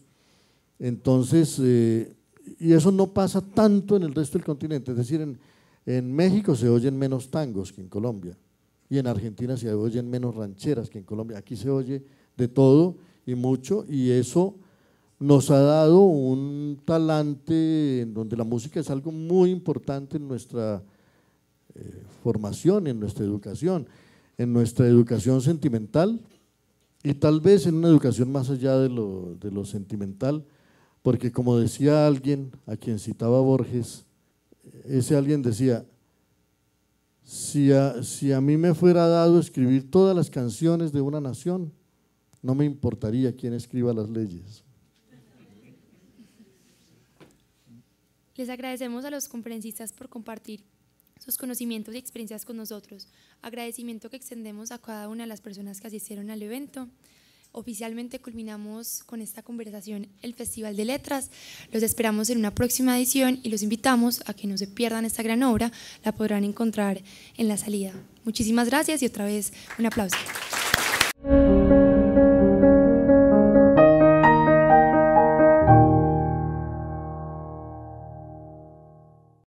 Entonces, y eso no pasa tanto en el resto del continente, es decir, en, en México se oyen menos tangos que en Colombia y en Argentina se oyen menos rancheras que en Colombia. Aquí se oye de todo y mucho y eso nos ha dado un talante en donde la música es algo muy importante en nuestra eh, formación, en nuestra educación, en nuestra educación sentimental y tal vez en una educación más allá de lo, de lo sentimental, porque como decía alguien a quien citaba Borges, ese alguien decía, si a, mí me fuera dado escribir todas las canciones de una nación, no me importaría quién escriba las leyes. Les agradecemos a los conferencistas por compartir sus conocimientos y experiencias con nosotros. Agradecimiento que extendemos a cada una de las personas que asistieron al evento. Oficialmente culminamos con esta conversación el Festival de Letras. Los esperamos en una próxima edición y los invitamos a que no se pierdan esta gran obra. La podrán encontrar en la salida. Muchísimas gracias y otra vez un aplauso.